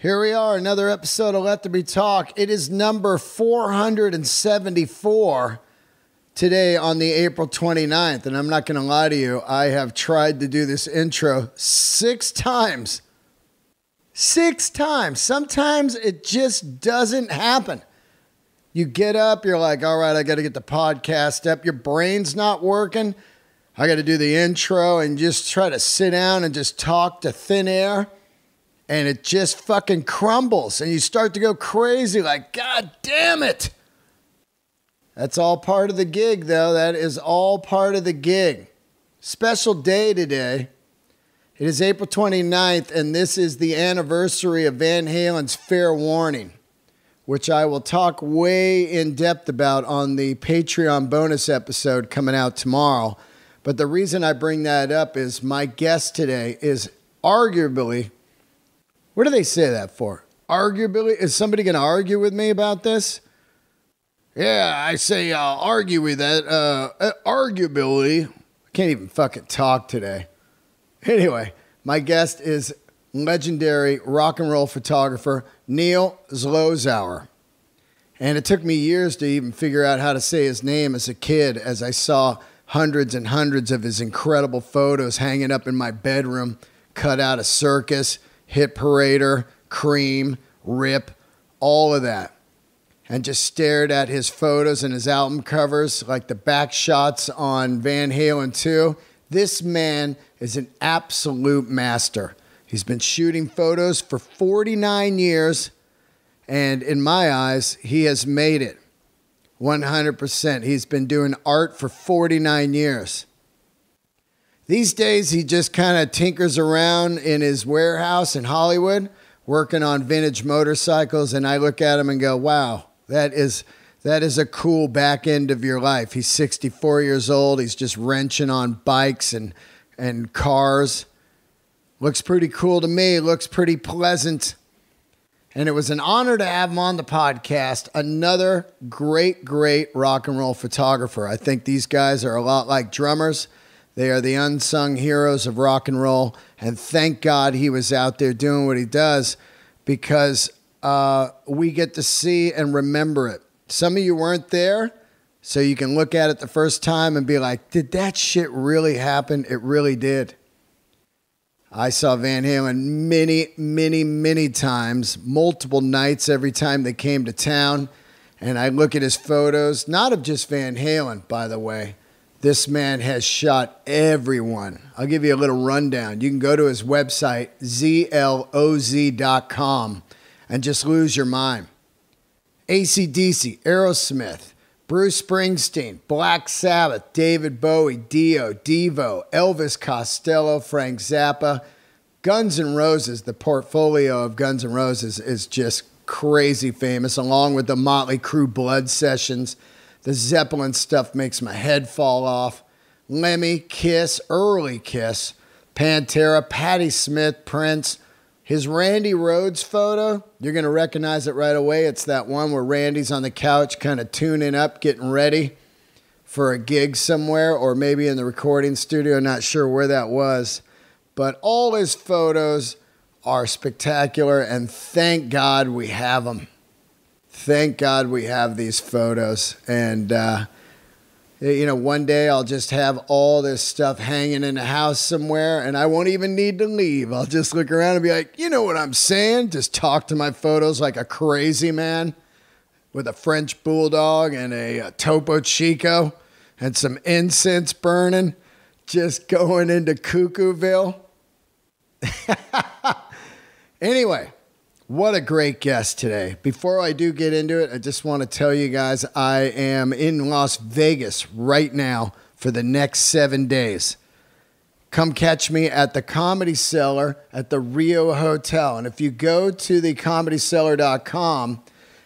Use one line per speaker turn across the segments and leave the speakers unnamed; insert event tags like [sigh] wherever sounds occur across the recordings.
Here we are, another episode of Let There Be Talk. It is number 474 today on the April 29th. And I'm not going to lie to you, I have tried to do this intro six times. Six times. Sometimes it just doesn't happen. You get up, you're like, all right, I got to get the podcast up. Your brain's not working. I got to do the intro and just try to sit down and just talk to thin air and it just fucking crumbles and you start to go crazy like god damn it! That's all part of the gig though. That is all part of the gig. Special day today. It is april 29th and this is the anniversary of van halen's fair warning which i will talk way in depth about on the patreon bonus episode coming out tomorrow. But the reason i bring that up is my guest today is arguably what do they say that for? Arguably, is somebody going to argue with me about this? Yeah, I say I'll argue with that. Uh, uh, arguably, I can't even fucking talk today. Anyway, my guest is legendary rock and roll photographer Neil Zlozower. And it took me years to even figure out how to say his name as a kid as I saw hundreds and hundreds of his incredible photos hanging up in my bedroom, cut out of circus Hit Parader, Creem, Rip, all of that. And just stared at his photos and his album covers, like the back shots on Van Halen 2. This man is an absolute master. He's been shooting photos for 49 years, and in my eyes, he has made it 100%. He's been doing art for 49 years. These days, he just kind of tinkers around in his warehouse in Hollywood, working on vintage motorcycles, and I look at him and go, "Wow, that is." That is a cool back end of your life. He's 64 years old. He's just wrenching on bikes and, and cars. Looks pretty cool to me. Looks pretty pleasant. And it was an honor to have him on the podcast. Another great, great rock and roll photographer. I think these guys are a lot like drummers. They are the unsung heroes of rock and roll. And thank God he was out there doing what he does because uh, we get to see and remember it. Some of you weren't there, so you can look at it the first time and be like, did that shit really happen? It really did. I saw Van Halen many, many, many times, multiple nights every time they came to town. And I look at his photos, not of just Van Halen, by the way, this man has shot everyone. I'll give you a little rundown. You can go to his website, zloz.com, and just lose your mind. ACDC, Aerosmith, Bruce Springsteen, Black Sabbath, David Bowie, Dio, Devo, Elvis Costello, Frank Zappa, Guns N' Roses. The portfolio of Guns N' Roses is just crazy famous, along with the Motley Crue Blood Sessions the Zeppelin stuff makes my head fall off. Lemmy, Kiss, early Kiss, Pantera, Patti Smith, Prince. His Randy Rhoads photo, you're going to recognize it right away. It's that one where Randy's on the couch, kind of tuning up, getting ready for a gig somewhere, or maybe in the recording studio. Not sure where that was. But all his photos are spectacular, and thank God we have them thank God we have these photos. And, uh, you know, one day I'll just have all this stuff hanging in the house somewhere and I won't even need to leave. I'll just look around and be like, you know what I'm saying? Just talk to my photos like a crazy man with a French bulldog and a, a Topo Chico and some incense burning, just going into Cuckooville. [laughs] anyway, what a great guest today. Before I do get into it, I just want to tell you guys I am in Las Vegas right now for the next seven days. Come catch me at the Comedy Cellar at the Rio Hotel. And if you go to the comedycellar.com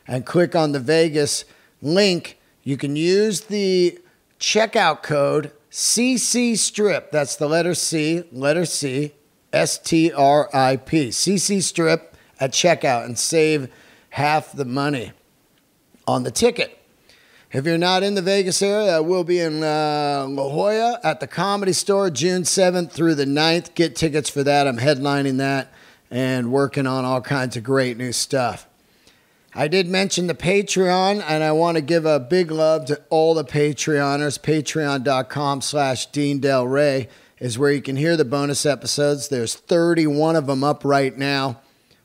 and click on the Vegas link, you can use the checkout code CC Strip. That's the letter C, letter C, S T R I P. CC Strip at checkout and save half the money on the ticket. If you're not in the Vegas area, I will be in uh, La Jolla at the Comedy Store June 7th through the 9th. Get tickets for that. I'm headlining that. and working on all kinds of great new stuff. I did mention the Patreon, and I want to give a big love to all the Patreoners. Patreon.com slash Dean Delray is where you can hear the bonus episodes. There's 31 of them up right now.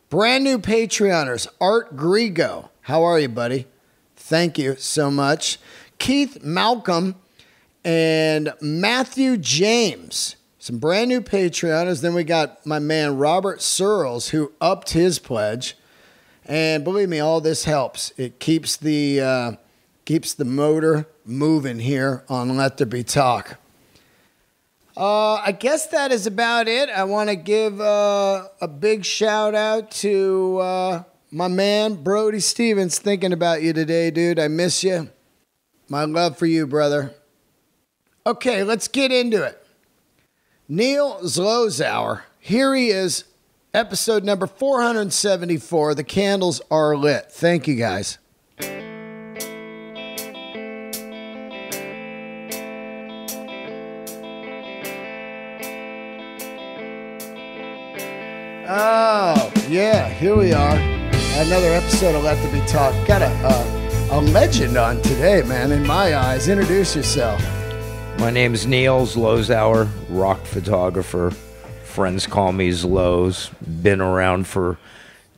Brand new Patreoners, Art Grigo. How are you, buddy? Thank you so much. Keith Malcolm and Matthew James. Some brand new Patreoners. Then we got my man Robert Searles, who upped his pledge. And believe me, all this helps. It keeps the uh, keeps the motor moving here on Let There Be Talk. Uh, I guess that is about it. I want to give uh, a big shout out to uh, my man Brody Stevens. Thinking about you today, dude. I miss you. My love for you, brother. Okay, let's get into it. Neil Zlozower. Here he is episode number 474. The candles are lit. Thank you guys. Oh, yeah, here we are. Another episode of Let There Be Talk. Got a, uh, a legend on today, man, in my eyes. Introduce yourself.
My name's Niels Zlozower, rock photographer. Friends call me Zloz. Been around for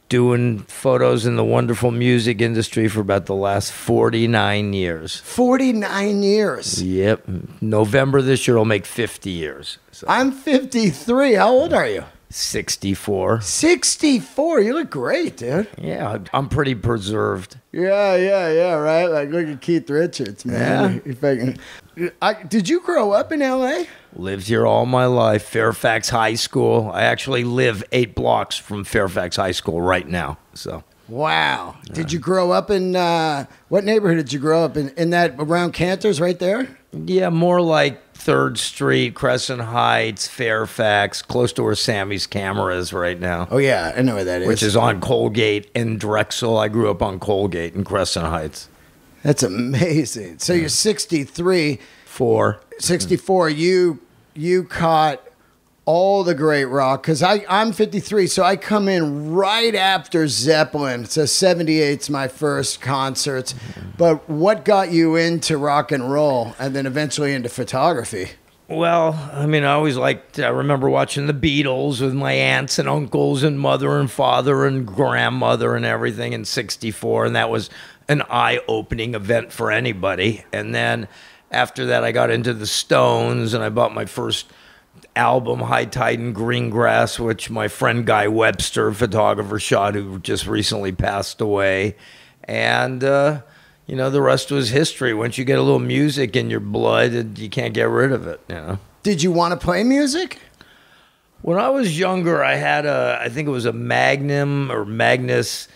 doing photos in the wonderful music industry for about the last 49 years.
49 years.
Yep. November this year will make 50 years. So
I'm 53. How old are you?
64.
64. You look great, dude.
Yeah, I'm pretty preserved.
Yeah, yeah, yeah, right? Like, look at Keith Richards, man. I can- I, did you grow up in LA?
Lived here all my life. Fairfax High School. I actually live eight blocks from Fairfax High School right now. So
Wow. Did you grow up in uh, what neighborhood did you grow up in? In that around Cantor's right there?
Yeah, more like Third Street, Crescent Heights, Fairfax, close to where Sammy's camera is right now,
Oh yeah, I know where that is.
which is on Colgate and Drexel. I grew up on Colgate and Crescent Heights.
That's amazing. So you're 63,
Four.
64. You you caught all the great rock because I'm 53, so I come in right after Zeppelin. So 78's my first concerts. But what got you into rock and roll and then eventually into photography?
Well, I mean, I always liked, I remember watching the Beatles with my aunts and uncles and mother and father and grandmother and everything in 64. And that was an eye opening event for anybody. And then after that, I got into the Stones and I bought my first album, High Tide and Green Grass, which my friend Guy Webster, photographer, shot, who just recently passed away. And, uh, you know, the rest was history. Once you get a little music in your blood, you can't get rid of it, you know.
Did you want to play music?
When I was younger, I had a, I think it was a Magnum or Magnus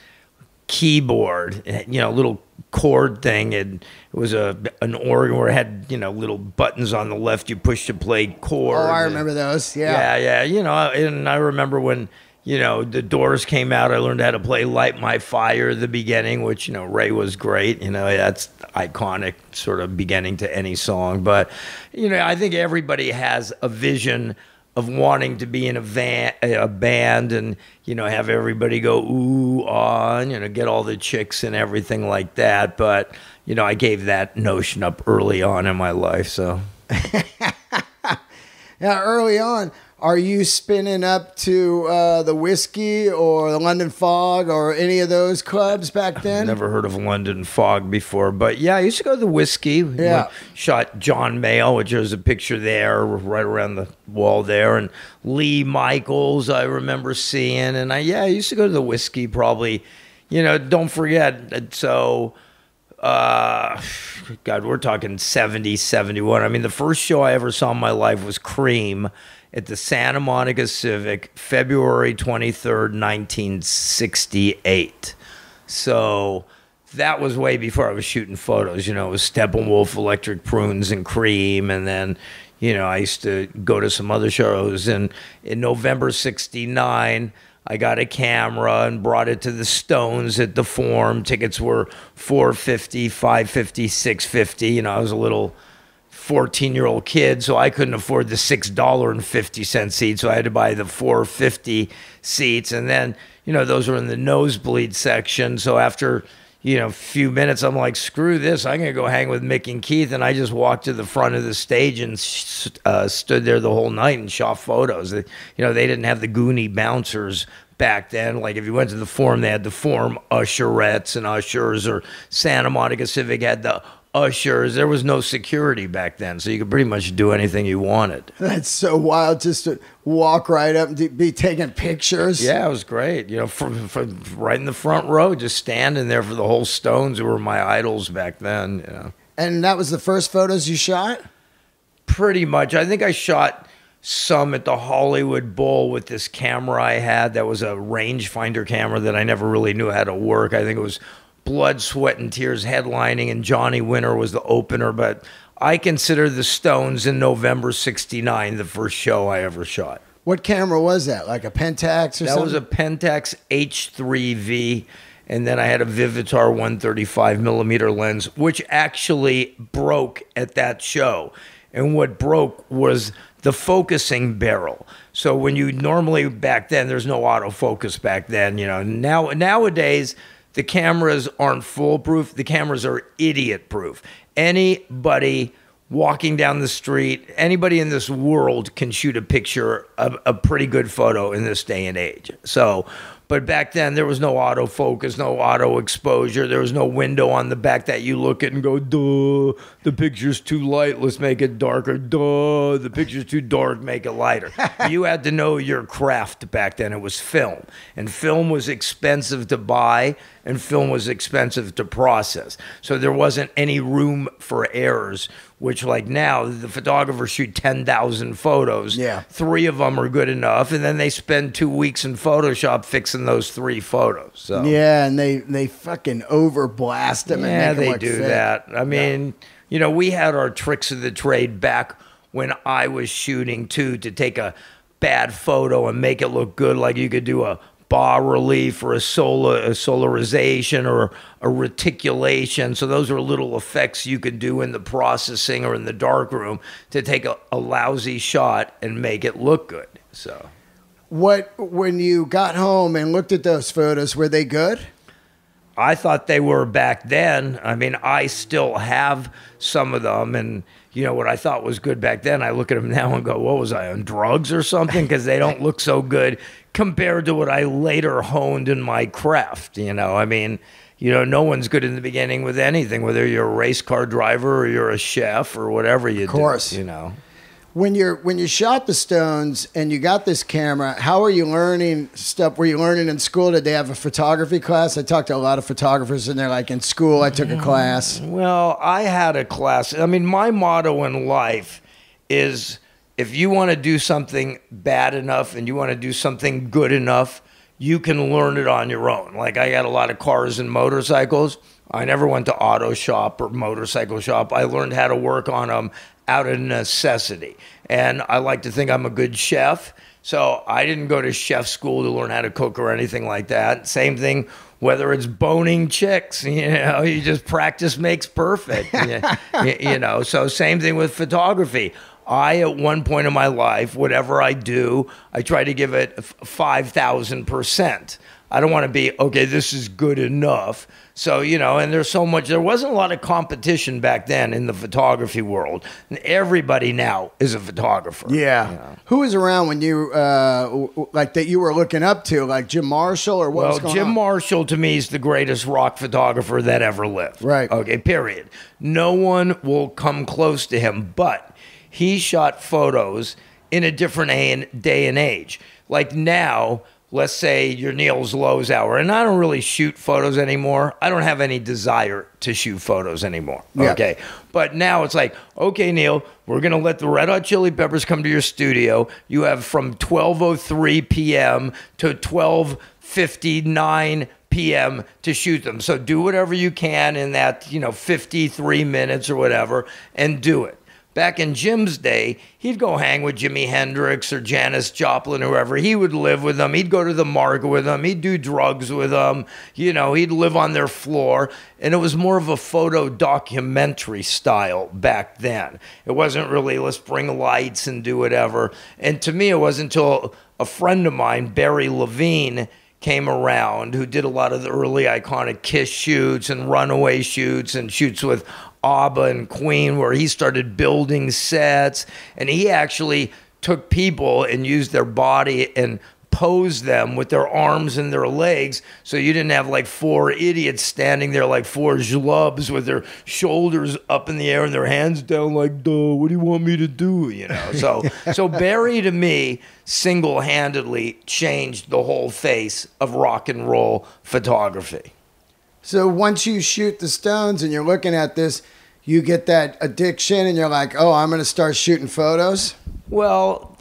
keyboard, you know, little chord thing. And it was a an organ where it had, you know, little buttons on the left you push to play chords. Oh.
I
and-
remember those.
yeah, yeah. Yeah. You know, and I remember when, you know, the Doors came out, I learned how to play Light My Fire at the beginning, which, you know, Ray was great. You know, that's iconic sort of beginning to any song. But, you know, I think everybody has a vision of wanting to be in a van, a band and, you know, have everybody go ooh, on, you know, get all the chicks and everything like that. But, you know, I gave that notion up early on in my life. So. [laughs]
Now, early on, are you spinning up to uh, the whiskey or the London Fog or any of those clubs back then?
Never heard of London Fog before, but yeah, I used to go to the whiskey.
Yeah.
shot John Mayall, which there's a picture there right around the wall there, and Lee Michaels. I remember seeing, and I yeah, I used to go to the whiskey probably. You know, don't forget. So, uh, God, we're talking 70, 71. I mean, the first show I ever saw in my life was Cream at the Santa Monica Civic, February 23rd, 1968. So that was way before I was shooting photos. You know, it was Steppenwolf, Electric Prunes, and Cream. And then, you know, I used to go to some other shows. And in November 69, I got a camera and brought it to the Stones at the Forum. Tickets were 450, 550, 650. You know, I was a little 14 year old kid, so I couldn't afford the six dollar and fifty cent seat, so I had to buy the four fifty seats, and then you know those were in the nosebleed section. So after you know a few minutes, I'm like, screw this, I'm gonna go hang with Mick and Keith, and I just walked to the front of the stage and uh, stood there the whole night and shot photos. You know they didn't have the Goonie bouncers back then. Like if you went to the forum, they had the forum usherettes and ushers, or Santa Monica Civic had the ushers. There was no security back then, so you could pretty much do anything you wanted.
That's so wild just to walk right up and be taking pictures.
Yeah, it was great. You know, from, from right in the front row, just standing there for the whole Stones, who were my idols back then. You know,
and that was the first photos you shot.
Pretty much. I think I shot some at the Hollywood Bowl with this camera I had that was a rangefinder camera that I never really knew how to work. I think it was Blood, Sweat, and Tears headlining, and Johnny Winter was the opener. But I consider the Stones in November '69 the first show I ever shot.
What camera was that? Like a Pentax or
that
something?
That was a Pentax H3V, and then I had a Vivitar 135 millimeter lens, which actually broke at that show. And what broke was the focusing barrel. So when you normally back then, there's no autofocus back then. You know, now nowadays the cameras aren't foolproof. The cameras are idiot proof. Anybody walking down the street, anybody in this world can shoot a picture, of a pretty good photo in this day and age. So but back then, there was no autofocus, no auto exposure. There was no window on the back that you look at and go, duh, the picture's too light. Let's make it darker. Duh, the picture's too dark. Make it lighter. [laughs] you had to know your craft back then. It was film. And film was expensive to buy, and film was expensive to process. So there wasn't any room for errors which like now the photographers shoot 10,000 photos.
Yeah.
Three of them are good enough. And then they spend two weeks in Photoshop fixing those three photos. So
Yeah. And they, they fucking overblast them.
Yeah, they do that. I mean, yeah. you know, we had our tricks of the trade back when I was shooting too to take a bad photo and make it look good. Like you could do a bas relief or a solar a solarization or a reticulation. So those are little effects you could do in the processing or in the darkroom to take a, a lousy shot and make it look good. So
what when you got home and looked at those photos, were they good?
I thought they were back then. I mean, I still have some of them, and you know what I thought was good back then. I look at them now and go, "What was I on drugs or something?" Because they don't look so good compared to what I later honed in my craft. You know, I mean, you know, no one's good in the beginning with anything, whether you're a race car driver or you're a chef or whatever you
of course.
do. You know.
When you're when you shot the Stones and you got this camera, how are you learning stuff? Were you learning in school? Did they have a photography class? I talked to a lot of photographers, and they're like, in school, I took a mm, class.
Well, I had a class. I mean, my motto in life is if you want to do something bad enough and you want to do something good enough, you can learn it on your own. Like I had a lot of cars and motorcycles. I never went to auto shop or motorcycle shop. I learned how to work on them out of necessity. And I like to think I'm a good chef. So I didn't go to chef school to learn how to cook or anything like that. Same thing whether it's boning chicks, [laughs] you know, you just practice makes perfect. [laughs] you, you know, so same thing with photography. I, at one point in my life, whatever I do, I try to give it 5,000%. I don't want to be, okay, this is good enough. So, you know, and there's so much, there wasn't a lot of competition back then in the photography world. And everybody now is a photographer.
Yeah.
you know.
Who was around when you, uh, like, that you were looking up to, like Jim Marshall or what
Well, Jim
on?
Marshall to me is the greatest rock photographer that ever lived.
Right.
Okay, period. No one will come close to him, but he shot photos in a different day and, age. Like now, let's say you're Neil Zlozower, and I don't really shoot photos anymore. I don't have any desire to shoot photos anymore.
Yeah.
Okay. But now it's like, okay, Neil, we're gonna let the Red Hot Chili Peppers come to your studio. You have from 12:03 p.m. to 12:59 p.m. to shoot them. So do whatever you can in that, you know, 53 minutes or whatever, and do it. Back in Jim's day, he'd go hang with Jimi Hendrix or Janis Joplin, whoever. He would live with them. He'd go to the market with them. He'd do drugs with them. You know, he'd live on their floor. And it was more of a photo documentary style back then. It wasn't really, let's bring lights and do whatever. And to me, it wasn't until a friend of mine, Barry Levine, came around who did a lot of the early iconic Kiss shoots and Runaway shoots and shoots with ABBA and Queen, where he started building sets. And he actually took people and used their body and posed them with their arms and their legs so you didn't have like four idiots standing there like four schlubs with their shoulders up in the air and their hands down like duh what do you want me to do? You know? So [laughs] so barry to me single-handedly changed the whole face of rock and roll photography.
So once you shoot the stones and you're looking at this, you get that addiction and you're like, oh, I'm going to start shooting photos.
Well,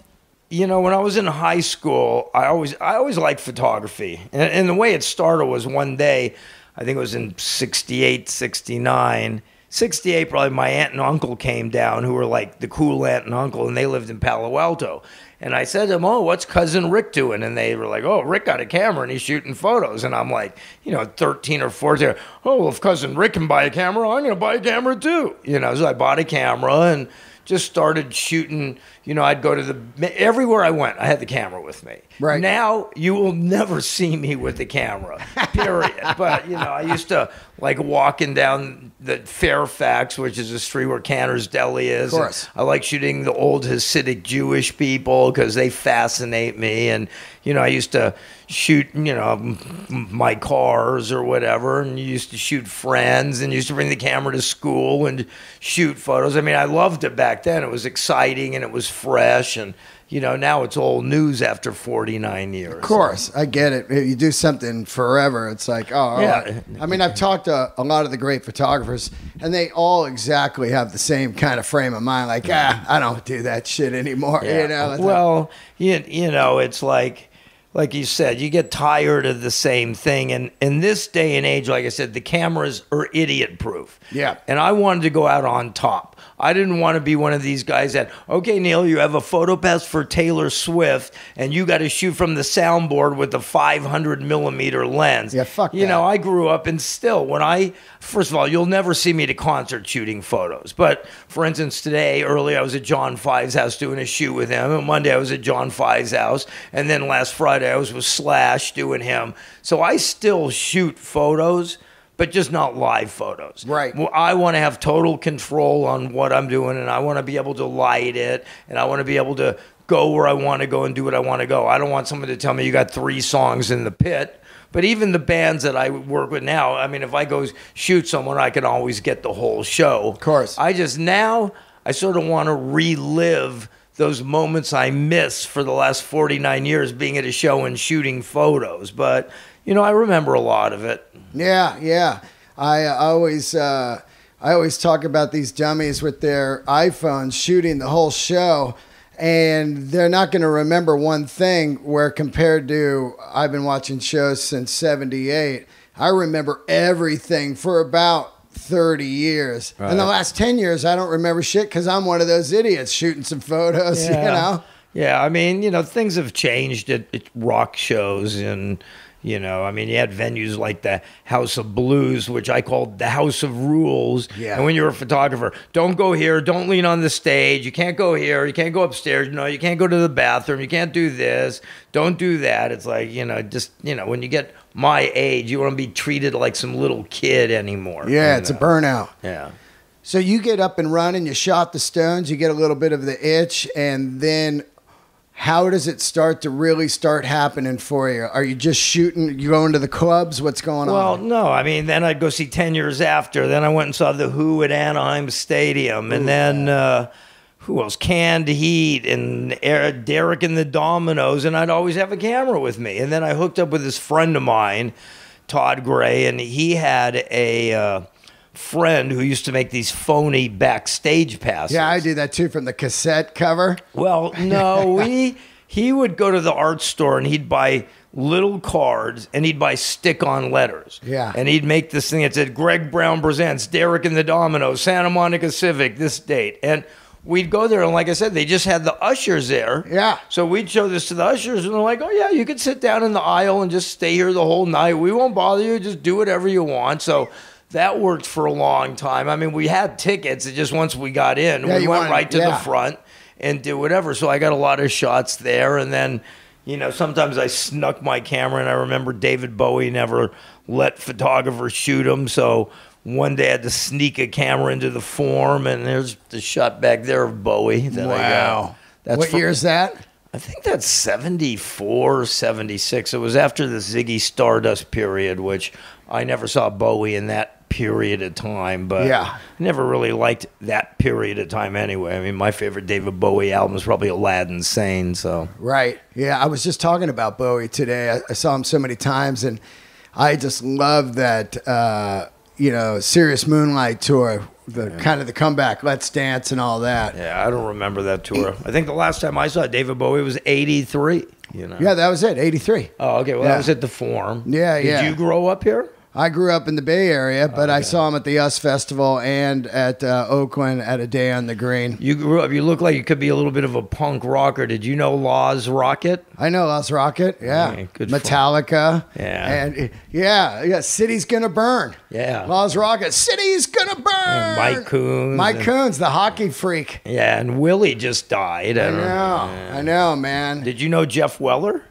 you know, when I was in high school, I always I always liked photography. And, and the way it started was one day, I think it was in 68, 69. 68, probably my aunt and uncle came down who were like the cool aunt and uncle, and they lived in Palo Alto. And I said to them, Oh, what's cousin Rick doing? And they were like, Oh, Rick got a camera and he's shooting photos. And I'm like, you know, 13 or 14. Oh, well, if cousin Rick can buy a camera, I'm going to buy a camera too. You know, so I bought a camera and just started shooting. You know, I'd go to the everywhere I went, I had the camera with me.
Right.
Now you will never see me with the camera. Period. [laughs] but you know, I used to like walking down the Fairfax, which is a street where Cantor's Deli is.
Of course.
I like shooting the old Hasidic Jewish people because they fascinate me. And you know, I used to shoot, you know, my cars or whatever, and used to shoot friends, and used to bring the camera to school and shoot photos. I mean, I loved it back then. It was exciting and it was fresh, and you know, now it's old news after 49 years.
Of course, I get it. If you do something forever, it's like, oh,
Yeah.
right. I mean, I've talked to a lot of the great photographers, and they all exactly have the same kind of frame of mind. Like, ah, I don't do that shit anymore. You know,
well, you, you know, it's like, like you said, you get tired of the same thing. And in this day and age, like I said, the cameras are idiot proof.
Yeah.
And I wanted to go out on top. I didn't want to be one of these guys that, okay, Neil, you have a photo pass for Taylor Swift, and you got to shoot from the soundboard with a 500 millimeter lens.
Yeah, fuck
You
that.
know, I grew up and still, when I, first of all, you'll never see me at a concert shooting photos. But for instance, today, early, I was at John Five's house doing a shoot with him. And Monday, I was at John Five's house. And then last Friday, I was with Slash doing him. So I still shoot photos. But just not live photos.
Right.
Well, I want to have total control on what I'm doing, and I want to be able to light it, and I want to be able to go where I want to go and do what I want to go. I don't want someone to tell me you got three songs in the pit. But even the bands that I work with now, I mean, if I go shoot someone, I can always get the whole show. Of
course.
I just now, I sort of want to relive those moments I miss for the last 49 years being at a show and shooting photos. But, you know, I remember a lot of it.
Yeah, yeah. I uh, always uh, I always talk about these dummies with their iPhones shooting the whole show, and they're not going to remember one thing. Where compared to I've been watching shows since '78, I remember everything for about. 30 years. In the last 10 years, I don't remember shit because I'm one of those idiots shooting some photos, [laughs] you know?
Yeah, I mean, you know, things have changed at, at rock shows and you know, I mean, you had venues like the House of Blues, which I called the House of Rules.
Yeah.
And when you're a photographer, don't go here, don't lean on the stage, you can't go here, you can't go upstairs, no, you can't go to the bathroom, you can't do this, don't do that. It's like, you know, just, you know, when you get my age, you want to be treated like some little kid anymore.
Yeah, it's a burnout.
Yeah.
So you get up and running, you shot the stones, you get a little bit of the itch, and then how does it start to really start happening for you? Are you just shooting? You going to the clubs? What's going
Well,
on?
Well, no, I mean, then I'd go see 10 years after. Then I went and saw The Who at Anaheim Stadium. And then, uh, who else? Canned Heat and Eric, Derek and the Dominos. And I'd always have a camera with me. And then I hooked up with this friend of mine, Todd Gray, and he had a uh, friend who used to make these phony backstage passes.
Yeah, I do that too from the cassette cover.
Well, no, [laughs] we he would go to the art store and he'd buy little cards and he'd buy stick-on letters.
Yeah.
And he'd make this thing that said Greg Brown presents Derek and the Dominos, Santa Monica Civic, this date. And we'd go there, and like I said, they just had the ushers there.
Yeah.
So we'd show this to the ushers, and they're like, "Oh yeah, you could sit down in the aisle and just stay here the whole night. We won't bother you. Just do whatever you want." So. That worked for a long time. I mean, we had tickets. It just once we got in,
Yeah,
we went
wanted-
right to
yeah.
the front and did whatever. So I got a lot of shots there, and then you know sometimes I snuck my camera, and I remember David Bowie never let photographers shoot him, so one day I had to sneak a camera into the form, and there's the shot back there of Bowie. That I got. That's
what
from-
year is that?
I think that's 74, 76. It was after the Ziggy Stardust period, which I never saw Bowie in that period of time, but
Yeah.
I never really liked that period of time anyway. I mean, my favorite David Bowie album is probably Aladdin Sane, so.
Right. Yeah, I was just talking about Bowie today. I, I saw him so many times, and I just love that. Uh, you know, Serious Moonlight tour, the kind of the comeback, Let's Dance, and all that.
Yeah, I don't remember that tour. I think the last time I saw David Bowie was 83, you know.
Yeah, that was it. '83.
Oh, okay. Well,
Yeah.
that was at the Forum.
Yeah,
Did
yeah.
you grow up here?
I grew up in the Bay Area, but I saw him at the US Festival and at uh, Oakland at a day on the green.
You grew up. You look like you could be a little bit of a punk rocker. Did you know Laaz Rockit?
I know Laaz Rockit, yeah.
Okay, good
Metallica,
Yeah.
and yeah, yeah. City's gonna burn.
Yeah.
Laaz Rockit. City's gonna burn.
Mike Coons
Mike
and-
Coons, the hockey freak.
Yeah, and Willie just died.
I
don't
know, I know, man.
Did you know Jeff Weller,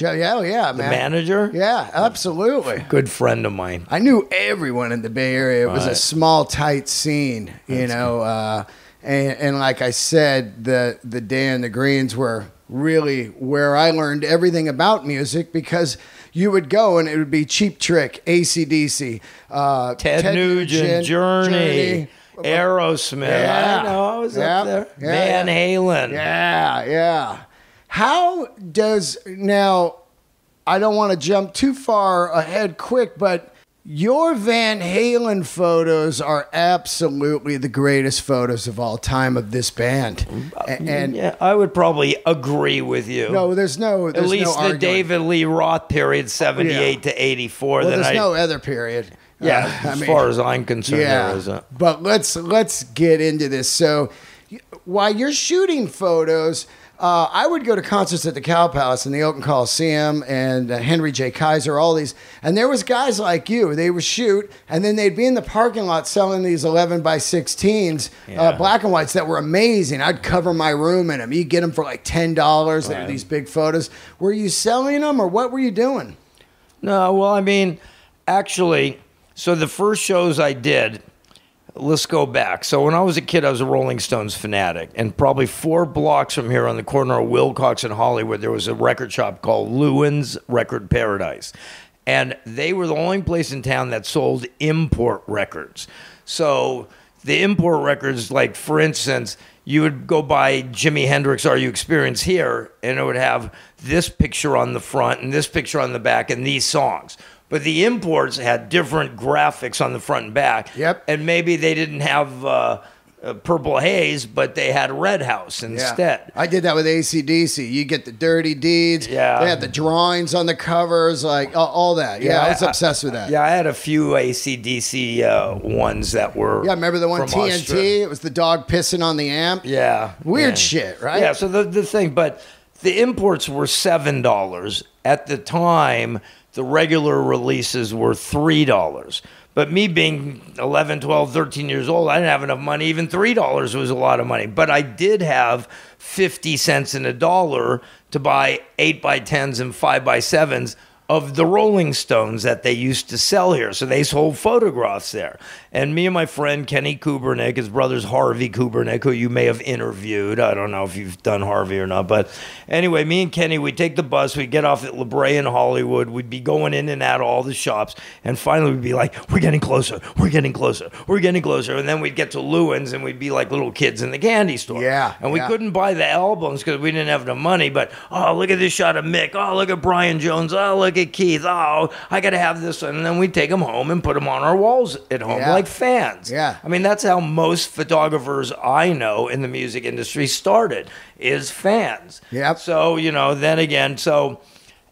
Joe, yeah, yeah,
the manager?
Yeah, absolutely.
Good friend of mine.
I knew everyone in the Bay Area. It was a small, tight scene, you know. Uh, and, and like I said, the the day and the greens were really where I learned everything about music because you would go and it would be Cheap Trick, ACDC, uh,
Ted, Nugent, Journey, Aerosmith.
Yeah.
I know. I was
Yeah.
up there.
Yeah,
Van. Halen.
Yeah, yeah. How does now? I don't want to jump too far ahead quick, but your Van Halen photos are absolutely the greatest photos of all time of this band. A- And,
yeah, I would probably agree with you.
no, there's no.
At least
no
the
arguing.
David Lee Roth period, 78 to 84.
Well,
then
there's
I,
no other period.
yeah,
Uh, [laughs] I
as
mean-
far as I'm concerned, there isn't.
But let's let's get into this. So, while you're shooting photos, uh, I would go to concerts at the Cow Palace and the Oakland Coliseum and uh, Henry J. Kaiser, all these, and there was guys like you. They would shoot, and then they'd be in the parking lot selling these 11 by 16s, uh, black and whites that were amazing. I'd cover my room in them. You get them for like ten dollars. They were these big photos. Were you selling them, or what were you doing?
No, well, I mean, actually, so the first shows I did, let's go back. So when I was a kid, I was a Rolling Stones fanatic, and probably four blocks from here on the corner of Wilcox and Hollywood, there was a record shop called Lewin's Record Paradise. And they were the only place in town that sold import records. So the import records, like for instance, you would go buy Jimi Hendrix Are You Experience Here, and it would have this picture on the front and this picture on the back and these songs. But the imports had different graphics on the front and back.
Yep.
And maybe they didn't have uh, uh, Purple Haze, but they had Red House instead.
I did that with ACDC. You get the dirty deeds.
Yeah.
They had the drawings on the covers, like all, all that. Yeah, I was
I-
obsessed with that.
Yeah, I had a few ACDC uh, ones that were.
Yeah, remember the one TNT?
Australia.
It was the dog pissing on the amp.
Yeah.
Weird
yeah.
shit, right?
Yeah, so the, the thing, but the imports were $7. At the time, the regular releases were $3. But me being 11, 12, 13 years old, I didn't have enough money. Even $3 was a lot of money. But I did have 50 cents and a dollar to buy 8 by 10s and 5 by 7s of the Rolling Stones that they used to sell here. So they sold photographs there. And me and my friend Kenny Kubernik, his brother's Harvey Kubernik, who you may have interviewed. I don't know if you've done Harvey or not. But anyway, me and Kenny, we'd take the bus, we'd get off at La Brea in Hollywood, we'd be going in and out of all the shops. And finally, we'd be like, we're getting closer, we're getting closer, we're getting closer. And then we'd get to Lewin's and we'd be like little kids in the candy store.
Yeah,
And we
yeah.
couldn't buy the albums because we didn't have the money. But oh, look at this shot of Mick. Oh, look at Brian Jones. Oh, look at Keith. Oh, I got to have this one. And then we'd take them home and put them on our walls at home
Yeah.
like fans.
Yeah.
I mean, that's how most photographers I know in the music industry started is fans.
Yeah.
So you know, then again, so.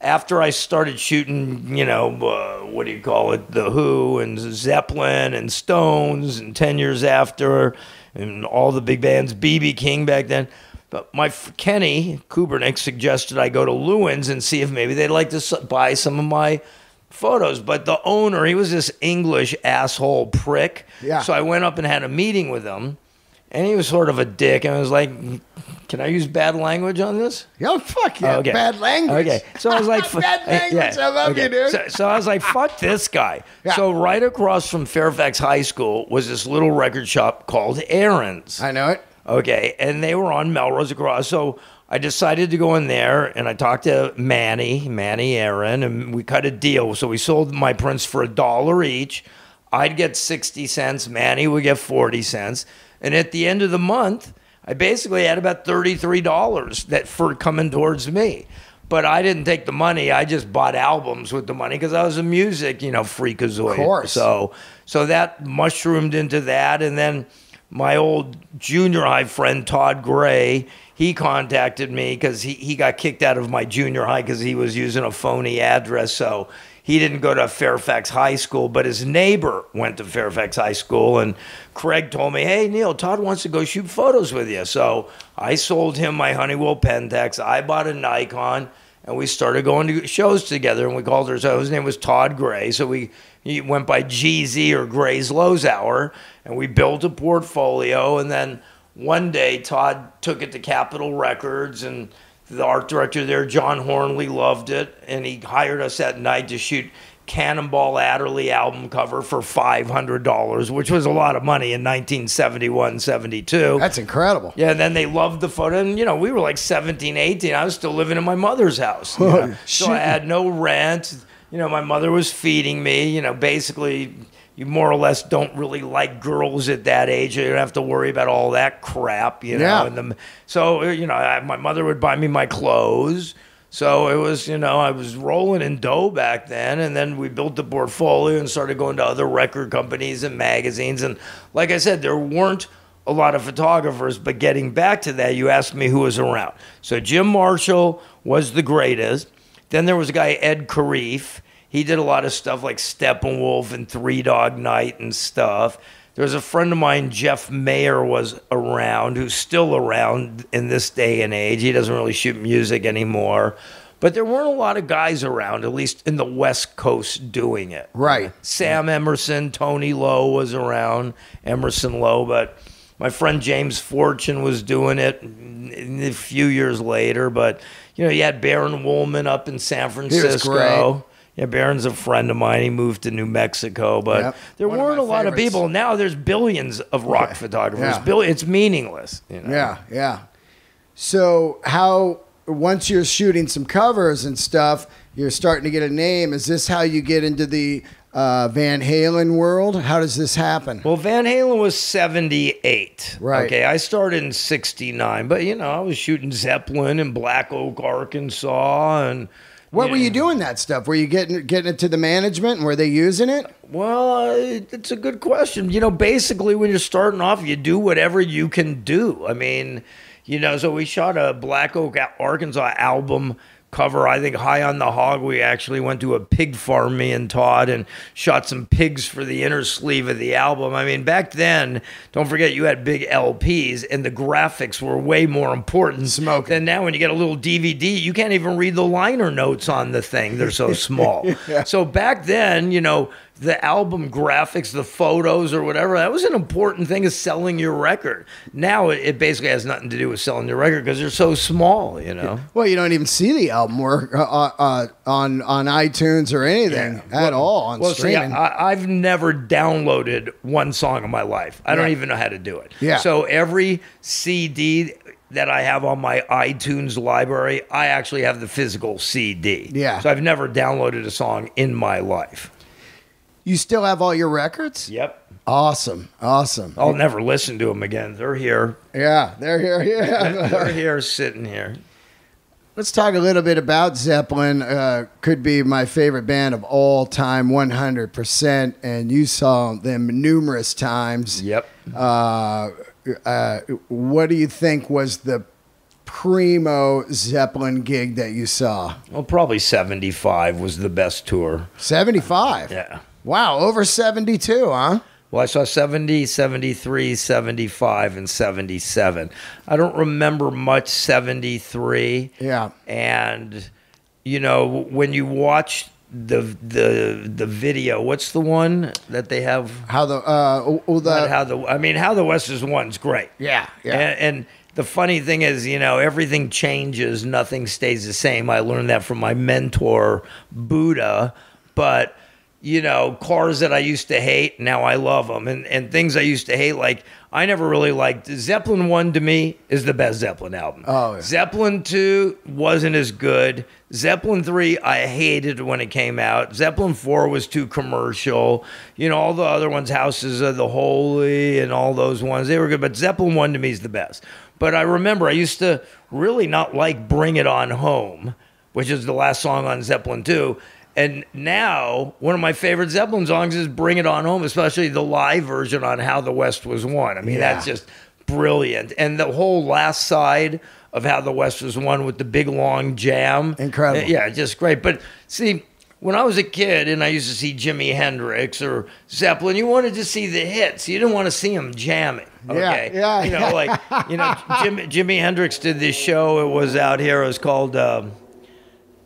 After I started shooting, you know, uh, what do you call it? The Who and Zeppelin and Stones, and 10 years after, and all the big bands, BB King back then. But my f- Kenny Kubernik suggested I go to Lewin's and see if maybe they'd like to s- buy some of my photos. But the owner, he was this English asshole prick.
Yeah.
So I went up and had a meeting with him, and he was sort of a dick. And I was like, "Can I use bad language on this?"
Yo, fuck yeah.
Okay.
Bad language.
Okay. So I was like, [laughs]
bad language. I love
okay.
you, dude.
So, so I was like, fuck this guy.
Yeah.
So right across from Fairfax High School was this little record shop called Aaron's.
I know it.
Okay. And they were on Melrose across. So I decided to go in there and I talked to Manny, Manny Aaron, and we cut a deal. So we sold my prints for a dollar each. I'd get 60 cents. Manny would get 40 cents. And at the end of the month, I basically had about $33 that for coming towards me. But I didn't take the money. I just bought albums with the money because I was a music, you know, freakazoid.
Of course.
So, so that mushroomed into that, and then my old junior high friend Todd Gray, he contacted me because he, he got kicked out of my junior high because he was using a phony address. So he didn't go to Fairfax High School, but his neighbor went to Fairfax High School. And Craig told me, hey, Neil, Todd wants to go shoot photos with you. So I sold him my Honeywell Pentax. I bought a Nikon. And we started going to shows together, and we called ourselves. His name was Todd Gray, so we went by GZ or Gray Zlozower, and we built a portfolio. And then one day, Todd took it to Capitol Records, and the art director there, John Hoernle, loved it, and he hired us that night to shoot Cannonball Adderley album cover for five hundred dollars, which was a lot of money in 1971, 72.
That's incredible.
Yeah, and then they loved the photo. And, you know, we were like 17, 18. I was still living in my mother's house. you know. So. I had no rent. You know, my mother was feeding me. You know, basically, you more or less don't really like girls at that age. You don't have to worry about all that crap, you know.
Yeah.
And the, so, you know, I, my mother would buy me my clothes. So it was, you know, I was rolling in dough back then. And then we built the portfolio and started going to other record companies and magazines. And like I said, there weren't a lot of photographers. But getting back to that, you asked me who was around. So Jim Marshall was the greatest. Then there was a guy, Ed Caraeff. He did a lot of stuff like Steppenwolf and Three Dog Night and stuff. There was a friend of mine, Jeff Mayer, was around, who's still around in this day and age. He doesn't really shoot music anymore. But there weren't a lot of guys around, at least in the West Coast, doing it.
Right.
Sam Emerson, Tony Lowe was around, Emerson Lowe, but my friend James Fortune was doing it a few years later. But you know, you had Baron Wolman up in San Francisco. Yeah, Baron's a friend of mine. He moved to New Mexico, but
Yep.
there
One
weren't a lot of people. Now there's billions of rock photographers.
Yeah.
Bill, it's meaningless. You know?
Yeah, yeah. So how once you're shooting some covers and stuff, you're starting to get a name. Is this how you get into the uh, Van Halen world? How does this happen?
Well, Van Halen was 78.
Right.
Okay. I started in 69, but you know, I was shooting Zeppelin in Black Oak, Arkansas. And
what were you doing that stuff? Were you getting getting it to the management and were they using it?
Well, uh, it's a good question. You know, basically, when you're starting off, you do whatever you can do. I mean, you know, so we shot a Black Oak, Arkansas album cover. I think High on the Hog. We actually went to a pig farm, me and Todd, and shot some pigs for the inner sleeve of the album. I mean, back then, don't forget, you had big LPs, and the graphics were way more important [laughs]
Smoke.
than now. When you get a little DVD, you can't even read the liner notes on the thing; they're so [laughs] small. So back then, you know, the album graphics, the photos or whatever, that was an important thing of selling your record. Now it, it basically has nothing to do with selling your record because they're so small, you know.
Well, you don't even see the album work uh, uh, on on iTunes or anything at all on
Well, see,
streaming.
I, I've never downloaded one song in my life. I don't even know how to do it.
Yeah.
So every CD that I have on my iTunes library, I actually have the physical CD.
Yeah.
So I've never downloaded a song in my life.
You still have all your records?
Yep.
Awesome, awesome.
I'll never listen to them again. They're here.
Yeah, they're here. Yeah. [laughs]
They're here sitting here.
Let's talk a little bit about Zeppelin. Uh, could be my favorite band of all time, 100%. And you saw them numerous times.
Yep.
Uh, uh, what do you think was the primo Zeppelin gig that you saw?
Well, probably 75 was the best tour.
75.
Yeah.
Wow, over 72, huh?
Well, I saw 70, 73, 75, and 77. I don't remember much 73.
Yeah.
And, you know, when you watch the the the video, what's the one that they have?
How the uh oh, oh, the
how the I mean, how the West is one's great.
yeah yeah
And, and the funny thing is, you know, everything changes, nothing stays the same. I learned that from my mentor, Buddha. But, you know, cars that I used to hate, now I love them. And, and things I used to hate, like, I never really liked Zeppelin 1 to me is the best Zeppelin album.
Oh, yeah.
Zeppelin 2 wasn't as good. Zeppelin 3, I hated when it came out. Zeppelin 4 was too commercial. You know, all the other ones, Houses of the Holy and all those ones, they were good. But Zeppelin 1 to me is the best. But I remember I used to really not like Bring It On Home, which is the last song on Zeppelin 2. And now, one of my favorite Zeppelin songs is Bring It On Home, especially the live version on How the West Was Won. I mean,
Yeah.
that's just brilliant. And the whole last side of How the West Was Won with the big long jam.
Incredible.
Yeah, just great. But see, when I was a kid and I used to see Jimi Hendrix or Zeppelin, you wanted to see the hits. You didn't want to see them jamming.
Yeah,
Okay.
yeah,
You know,
yeah.
like, you know, [laughs] Jim, Jimi Hendrix did this show. It was out here. It was called. Um,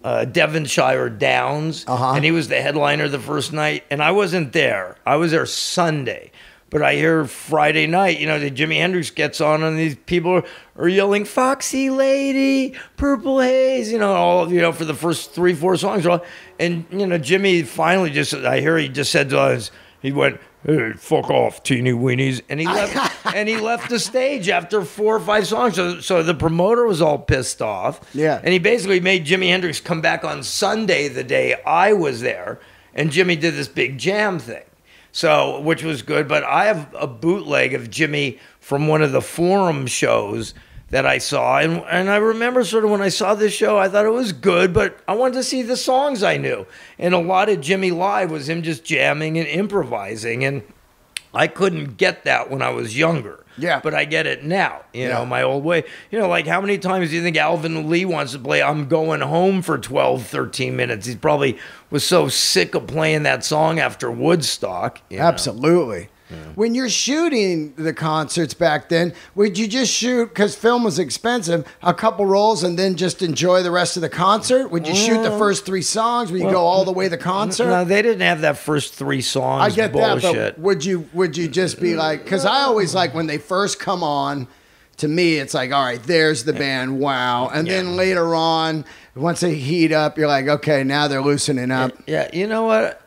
uh, Devonshire Downs,
Uh-huh.
and he was the headliner the first night, and I wasn't there. I was there Sunday, but I hear Friday night, you know, that Jimi Hendrix gets on, and these people are, are yelling "Foxy Lady," "Purple Haze," you know, all you know for the first three, four songs, and you know, Jimi finally just, I hear he just said to us, he went. Hey, fuck off, teeny weenies, and he left. [laughs] and he left the stage after four or five songs. So, so the promoter was all pissed off.
Yeah.
And he basically made Jimi Hendrix come back on Sunday, the day I was there, and Jimi did this big jam thing. So, which was good. But I have a bootleg of Jimi from one of the forum shows that I saw. And, and I remember sort of when I saw this show, I thought it was good, but I wanted to see the songs I knew. And a lot of Jimi Live was him just jamming and improvising. And I couldn't get that when I was younger.
Yeah.
But I get it now, you
Yeah.
know, my old way. You know, like how many times do you think Alvin Lee wants to play I'm Going Home for 12, 13 minutes? He probably was so sick of playing that song after Woodstock. you know.
When you're shooting the concerts back then, would you just shoot because film was expensive, a couple rolls, and then just enjoy the rest of the concert? Would you shoot the first three songs? Would you go all the way the concert?
No, they didn't have that first three songs.
I get
bullshit.
that, but would you would you just be like? Because I always like when they first come on. To me, it's like, all right, there's the band, wow, and
Yeah.
then later on, once they heat up, you're like, okay, now they're loosening up.
Yeah, you know what?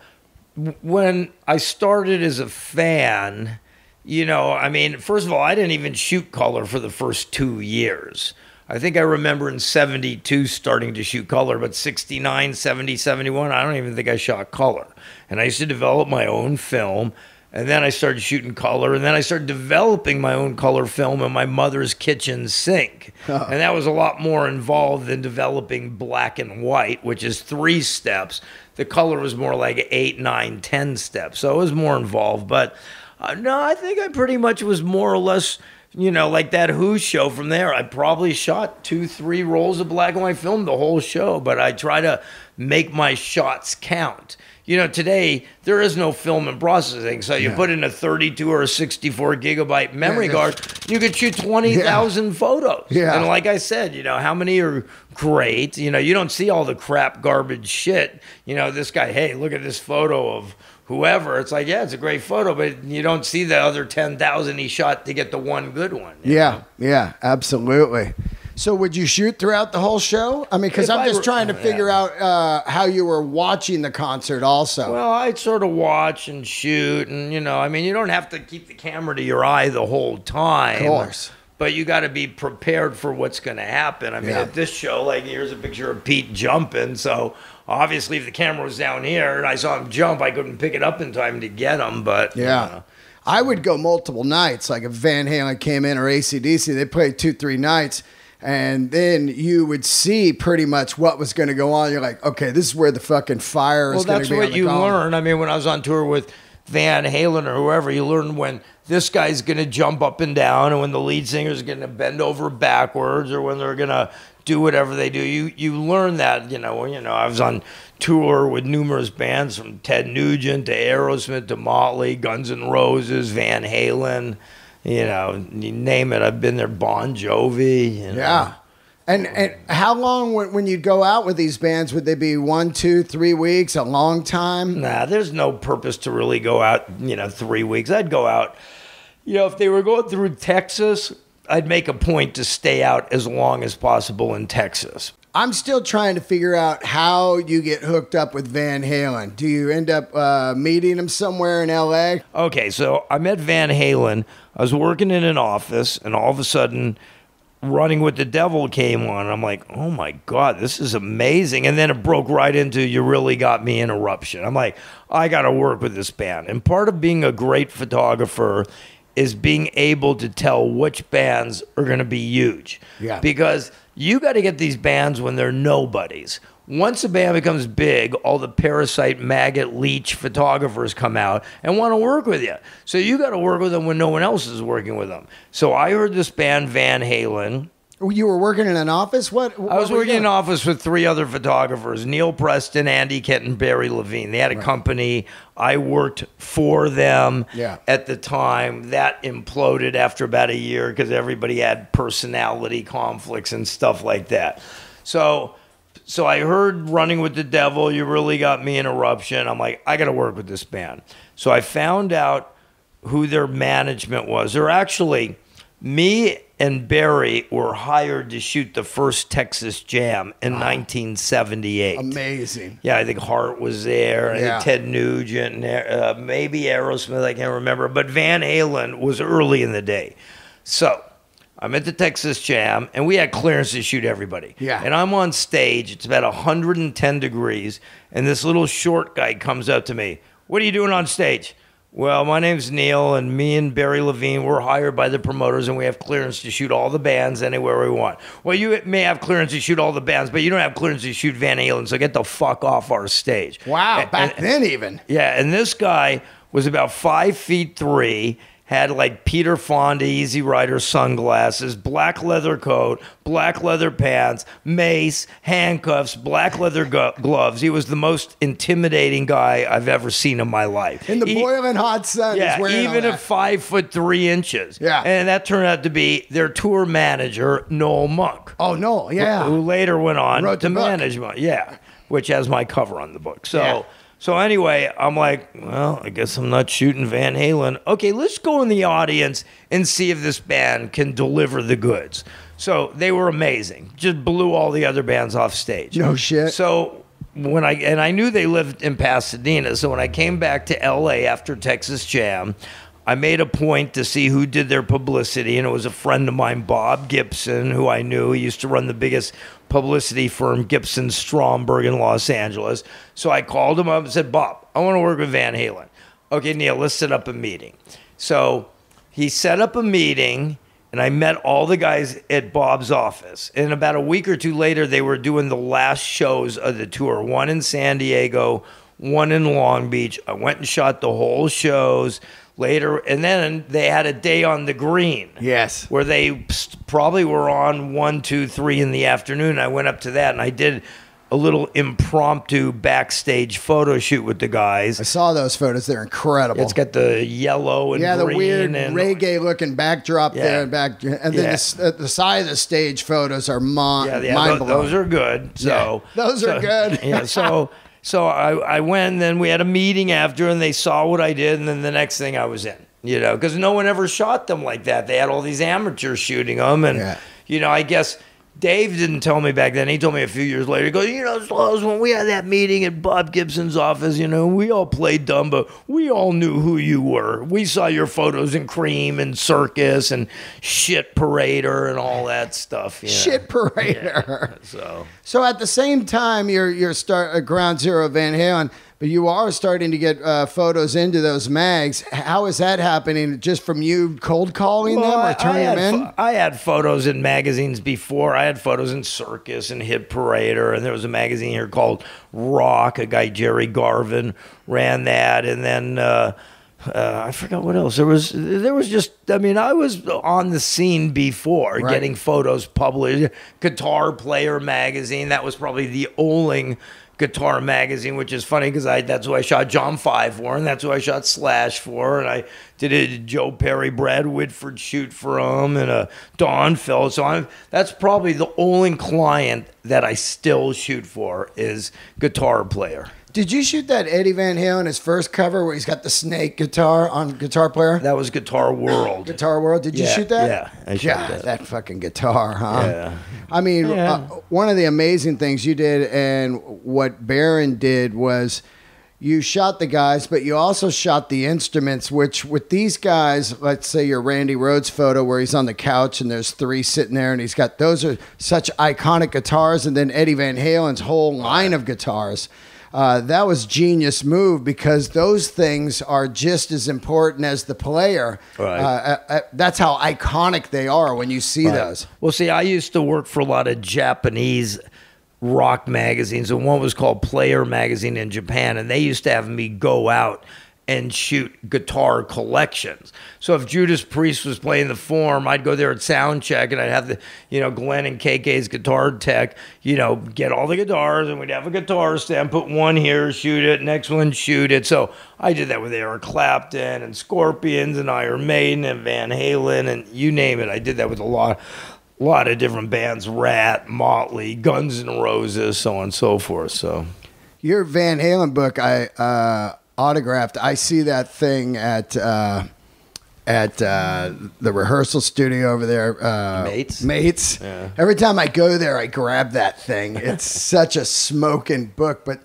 When I started as a fan, you know, I mean, first of all, I didn't even shoot color for the first two years. I think I remember in 72 starting to shoot color, but 69, 70, 71, I don't even think I shot color. And I used to develop my own film. And then I started shooting color, and then I started developing my own color film in my mother's kitchen sink. [laughs] And that was a lot more involved than developing black and white, which is three steps. The color was more like eight, nine, ten steps. So it was more involved. But uh, no, I think I pretty much was more or less, you know, like that Who show from there. I probably shot two, three rolls of black and white film the whole show, but I try to make my shots count. You know, today there is no film and processing, so you put in a 32 or a 64 gigabyte memory
Yeah,
card, you could shoot 20,000 photos.
Yeah.
And like I said, you know, how many are great? You know, you don't see all the crap, garbage shit. You know, this guy, hey, look at this photo of whoever. It's like, yeah, it's a great photo, but you don't see the other 10,000 he shot to get the one good one.
Yeah,
know?
yeah, absolutely. So would you shoot throughout the whole show? I mean, because I'm
I
just
were-
trying to
oh, yeah.
figure out uh, how you were watching the concert. Also,
Well, I'd sort of watch and shoot, and you know, I mean, you don't have to keep the camera to your eye the whole time.
Of course.
But you got to be prepared for what's going to happen. I mean,
Yeah.
at this show, like here's a picture of Pete jumping. So obviously, if the camera was down here and I saw him jump, I couldn't pick it up in time to get him. But you
yeah,
know.
I would go multiple nights. Like if Van Halen came in or ACDC, they played two, three nights. And then you would see pretty much what was going to go on. You're like, okay, this is where the fucking fire
well,
is going to be.
what
on the
you
column.
learn. I mean, when I was on tour with Van Halen or whoever, you learn when this guy's going to jump up and down, and when the lead singer is going to bend over backwards, or when they're going to do whatever they do. You you learn that you know you know I was on tour with numerous bands from Ted Nugent to Aerosmith to Motley, Guns N' Roses, Van Halen, you know you name it. I've been there. Bon Jovi. You know.
Yeah. And and how long when, when you'd go out with these bands would they be one, two, three weeks? A long time?
Nah, there's no purpose to really go out. You know, three weeks. I'd go out. You know, if they were going through Texas, I'd make a point to stay out as long as possible in Texas.
I'm still trying to figure out how you get hooked up with Van Halen. Do you end up uh, meeting him somewhere in LA?
Okay, so I met Van Halen. I was working in an office, and all of a sudden, Running with the Devil came on. I'm like, oh my God, this is amazing. And then it broke right into You Really Got Me in Eruption. I'm like, I got to work with this band. And part of being a great photographer is being able to tell which bands are going to be huge.
Yeah.
Because you got to get these bands when they're nobodies. Once a band becomes big, all the parasite, maggot, leech photographers come out and want to work with you. So you got to work with them when no one else is working with them. So I heard this band, Van Halen.
Oh, you were working in an office? What?
I was working in an office with three other photographers Neil Preston, Andy Kent, and Barry Levine. They had a company. I worked for them
Yeah.
at the time. That imploded after about a year because everybody had personality conflicts and stuff like that. So, so I heard Running with the Devil, You Really Got Me in Eruption. I'm like, I got to work with this band. So I found out who their management was. They're actually, me and Barry were hired to shoot the first Texas Jam in 1978.
Amazing.
Yeah, I think Heart was there, and
Yeah.
Ted Nugent, and uh, maybe Aerosmith. I can't remember, but Van Halen was early in the day. So I'm at the Texas Jam, and we had clearance to shoot everybody.
Yeah.
And I'm on stage. It's about 110 degrees, and this little short guy comes up to me. What are you doing on stage? Well, my name's Neil, and me and Barry Levine, we're hired by the promoters, and we have clearance to shoot all the bands anywhere we want. Well, you may have clearance to shoot all the bands, but you don't have clearance to shoot Van Halen, so get the fuck off our stage.
Wow.
And-
back
and-
then, even.
yeah, and this guy was about five feet three, had like Peter Fonda Easy Rider sunglasses, black leather coat, black leather pants, mace, handcuffs, black leather go- gloves. He was the most intimidating guy I've ever seen in my life.
In the
He-
boiling hot sun.
yeah, even at five foot three inches.
Yeah.
and that turned out to be their tour manager, Noel Monk
Oh, no. Yeah.
who later went on
Wrote
to management. Yeah, which has my cover on the book. So.
Yeah.
So anyway, I'm like, well, I guess I'm not shooting Van Halen. Okay, let's go in the audience and see if this band can deliver the goods. So they were amazing. Just blew all the other bands off stage.
No shit.
So when I and I knew they lived in Pasadena, so when I came back to LA after Texas Jam, I made a point to see who did their publicity, and it was a friend of mine, Bob Gibson, who I knew. He used to run the biggest publicity firm, Gibson Stromberg in Los Angeles. So I called him up and said, Bob, I want to work with Van Halen. Okay, Neil, let's set up a meeting. So he set up a meeting and I met all the guys at Bob's office. And about a week or two later, they were doing the last shows of the tour one in San Diego, one in Long Beach. I went and shot the whole shows later. And then they had a day on the green
yes.
where they probably were on one, two, three in the afternoon. I went up to that and I did a little impromptu backstage photo shoot with the guys.
I saw those photos. They're incredible.
It's got the yellow and
yeah, the weird
and
reggae looking backdrop
Yeah.
there and back, and then
Yeah.
the, uh, the side of the stage photos are mon-
yeah,
mind blowing.
those are good. So
those are
so-
good. [laughs]
yeah, so [laughs] so I I went. And then we had a meeting after, and they saw what I did, and then the next thing I was in. You know, because no one ever shot them like that. They had all these amateurs shooting them, and
Yeah.
you know, I guess. Dave didn't tell me back then. He told me a few years later. He goes, you know, Zloz, when we had that meeting at Bob Gibson's office, you know, we all played dumb, but we all knew who you were. We saw your photos in Creem and Circus and Shit Parader and all that stuff. know.
shit parader.
So
So at the same time, you're you're start uh, ground zero Van Halen, but you are starting to get uh, photos into those mags. How is that happening? Just from you cold calling them or turning
had
them in?
pho- I had photos in magazines before. I had photos in Circus and Hit Parader, and there was a magazine here called Rock. A guy Jerry Garvin ran that, and then uh, uh, I forgot what else. There was there was just I mean I was on the scene before
Right.
getting photos published. Guitar Player magazine that was probably the only guitar magazine, which is funny because I that's who I shot John Five for, and that's who I shot Slash for, and I did a Joe Perry, Brad Whitford shoot for him, and a Don Phil. So I'm that's probably the only client that I still shoot for is Guitar Player.
Did you shoot that Eddie Van Halen his first cover where he's got the snake guitar on Guitar Player?
That was Guitar World. [gasps]
Guitar World. Did you
Yeah,
shoot that?
yeah, I shot
God,
that.
that fucking guitar, huh?
Yeah.
I mean,
Yeah.
uh, one of the amazing things you did and what Baron did was you shot the guys, but you also shot the instruments, which with these guys, let's say your Randy Rhoads photo where he's on the couch and there's three sitting there and he's got those are such iconic guitars, and then Eddie Van Halen's whole line of guitars. Uh, that was genius move because those things are just as important as the player.
Right.
Uh, uh, uh, that's how iconic they are when you see those.
Well, see, I used to work for a lot of Japanese rock magazines, and one was called Player Magazine in Japan, and they used to have me go out and shoot guitar collections. So if Judas Priest was playing the Forum, I'd go there at sound check and I'd have the, you know, Glenn and KK's guitar tech, you know, get all the guitars and we'd have a guitar stand, put one here, shoot it, next one, shoot it. So I did that with Eric Clapton and Scorpions and Iron Maiden and Van Halen and you name it. I did that with a lot a lot of different bands, Ratt, Motley, Guns N' Roses, so on and so forth. So
Your Van Halen book, I uh, autographed. I see that thing at uh, at uh, the rehearsal studio over there. Uh,
Mates?
Mates.
Yeah.
Every time I go there, I grab that thing. [laughs] It's such a smoking book, but.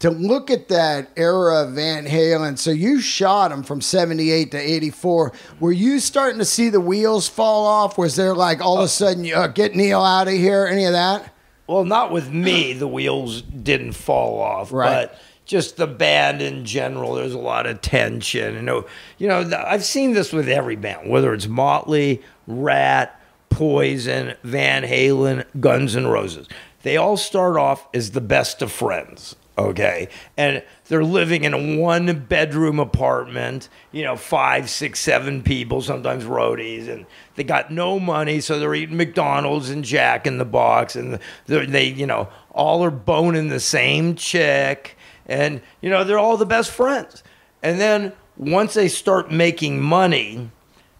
To look at that era of Van Halen, so you shot him from 78 to 84. Were you starting to see the wheels fall off? Was there like all of a sudden, uh, get Neil out of here? Any of that?
Well, not with me. The wheels didn't fall off,
Right.
but just the band in general. There's a lot of tension. Know, you know. I've seen this with every band, whether it's Motley, Ratt, Poison, Van Halen, Guns N' Roses. They all start off as the best of friends. Okay, and they're living in a one bedroom apartment. You know, five, six, seven people, sometimes roadies, and they got no money, so they're eating McDonald's and Jack in the Box, and they, you know, all are boning the same chick, and you know they're all the best friends. And then once they start making money,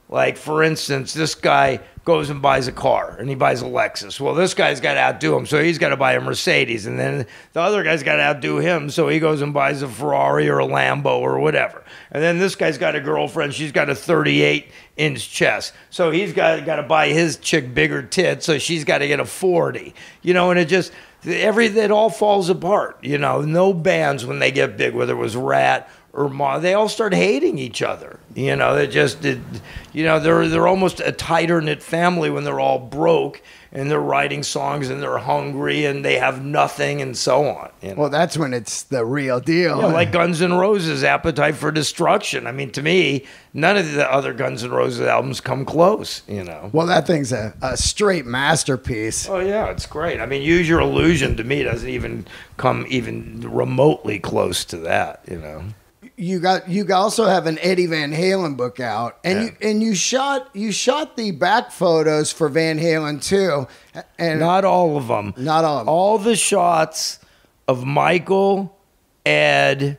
like for instance, this guy goes and buys a car and he buys a Lexus. Well, this guy's got to outdo him, so he's got to buy a Mercedes, and then the other guy's got to outdo him, so he goes and buys a Ferrari or a Lambo or whatever. And then this guy's got a girlfriend; she's got a 38 inch chest, so he's got got to buy his chick bigger tits, so she's got to get a 40. You know, and it just every it all falls apart. You know, no bands when they get big, whether it was Ratt or Ma, they all start hating each other. You know, they just did. You know, they're they're almost a tighter knit family when they're all broke and they're writing songs and they're hungry and they have nothing and so on. You know?
Well, that's when it's the real deal.
Yeah, like Guns N' Roses' Appetite for Destruction. I mean, to me, none of the other Guns N' Roses albums come close, you know.
Well, that thing's a, a straight masterpiece.
Oh yeah, it's great. I mean, Use Your Illusion to me doesn't even come even remotely close to that, you know.
You got you also have an Eddie Van Halen book out, and you and you shot you shot the back photos for Van Halen too, and
Not all of them.
Not all of 'em.
All the shots of Michael, Ed,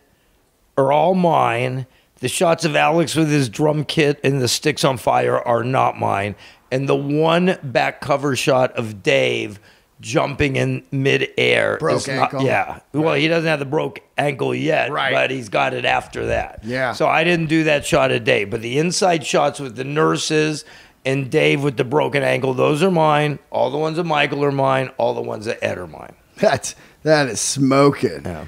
are all mine. The shots of Alex with his drum kit and the sticks on fire are not mine. And the one back cover shot of Dave jumping in midair.
Broke
is not-
ankle.
yeah. Well, he doesn't have the broke ankle yet,
Right.
but he's got it after that.
Yeah.
So I didn't do that shot of Dave, but the inside shots with the nurses and Dave with the broken ankle, those are mine. All the ones of Michael are mine. All the ones of Ed are mine.
that's that is smoking.
Yeah.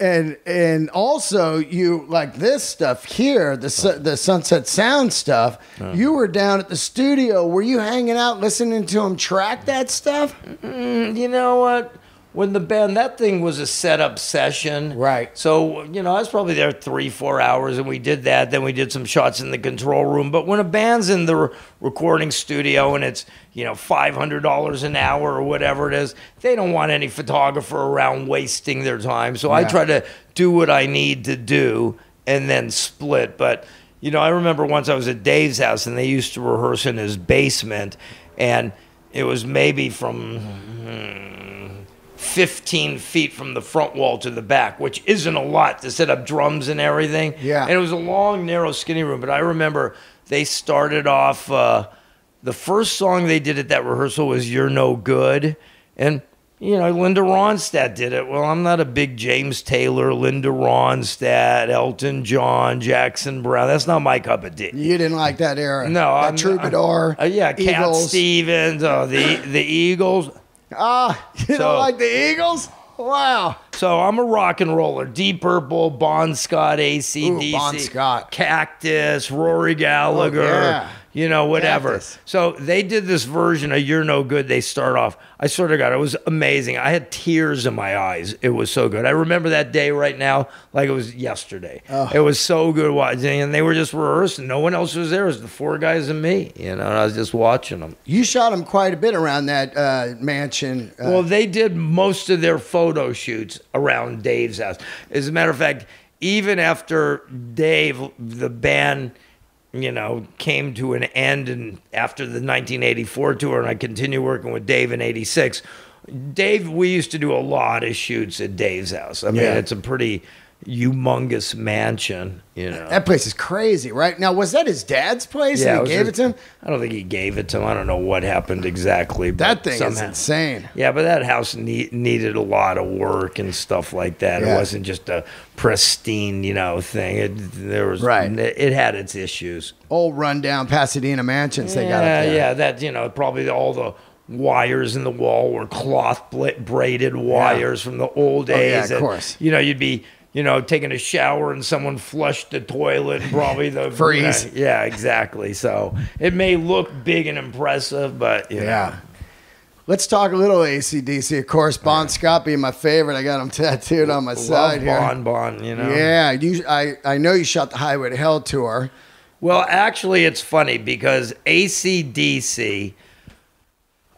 And and also you like this stuff here, the su- the Sunset Sound stuff. Uh-huh. You were down at the studio. Were you hanging out listening to him track that stuff?
Mm, you know what? When the band, that thing was a setup session.
Right.
So, you know, I was probably there three, four hours and we did that. Then we did some shots in the control room. But when a band's in the re- recording studio and it's, you know, $500 an hour or whatever it is, they don't want any photographer around wasting their time. So I try to do what I need to do and then split. But, you know, I remember once I was at Dave's house and they used to rehearse in his basement, and it was maybe from hmm, 15 feet from the front wall to the back, which isn't a lot to set up drums and everything.
Yeah.
And it was a long, narrow, skinny room. But I remember they started off. Uh, the first song they did at that rehearsal was "You're No Good," and you know Linda Ronstadt did it. Well, I'm not a big James Taylor, Linda Ronstadt, Elton John, Jackson Browne. That's not my cup of tea.
You didn't like that era.
No,
that
I'm
troubadour.
Uh, yeah, Cat Stevens, uh, the the Eagles.
Ah, [laughs] you
So-
don't like the Eagles? Wow.
So I'm a rock and roller. Deep Purple, Bon Scott, ACDC,
Ooh, Bon Scott.
Cactus, Rory Gallagher,
Oh, yeah.
You know, whatever. So they did this version of You're No Good. They start off. I sort of got it was amazing. I had tears in my eyes. It was so good. I remember that day right now like it was yesterday.
Oh.
It was so good watching. And they were just rehearsing. No one else was there. It was the four guys and me, you know, and I was just watching them.
You shot them quite a bit around that uh, mansion. Uh,
Well, they did most of their photo shoots around Dave's house. As a matter of fact, even after Dave, the band, you know, came to an end, and after the 1984 tour, and I continued working with Dave in '86. Dave, we used to do a lot of shoots at Dave's house. I mean,
Yeah.
it's a pretty humongous mansion, you know.
that place is crazy, right? Now, was that his dad's place and he gave it to him?
I don't think he gave it to him. I don't know what happened exactly. But
That thing is insane.
Yeah, but that house need, needed a lot of work and stuff like that.
Yeah.
It wasn't just a pristine, you know, thing. It there was
Right.
It had its issues.
Old rundown Pasadena mansions they got
yeah,
up there.
yeah. That you know, probably all the wires in the wall were cloth braided wires from the old
Oh,
days.
yeah, of
and,
course.
You know, you'd be. You know, taking a shower and someone flushed the toilet, and probably the [laughs]
Freeze.
Yeah, exactly. So it may look big and impressive, but you know.
Yeah. Let's talk a little ACDC. Of course, Bon Scott being my favorite. I got him [laughs] tattooed on my
love
side here.
Bon Bon. You know.
Yeah, you, I, I know you shot the Highway to Hell tour.
Well, actually, it's funny because ACDC,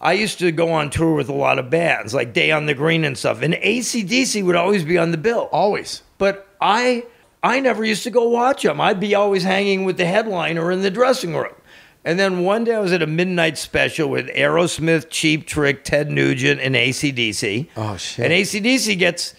I used to go on tour with a lot of bands like Day on the Green and stuff, and ACDC would always be on the bill.
Always.
But I, I never used to go watch them. I'd be always hanging with the headliner in the dressing room. And then one day I was at a midnight special with Aerosmith, Cheap Trick, Ted Nugent, and ACDC.
Oh, shit.
And ACDC gets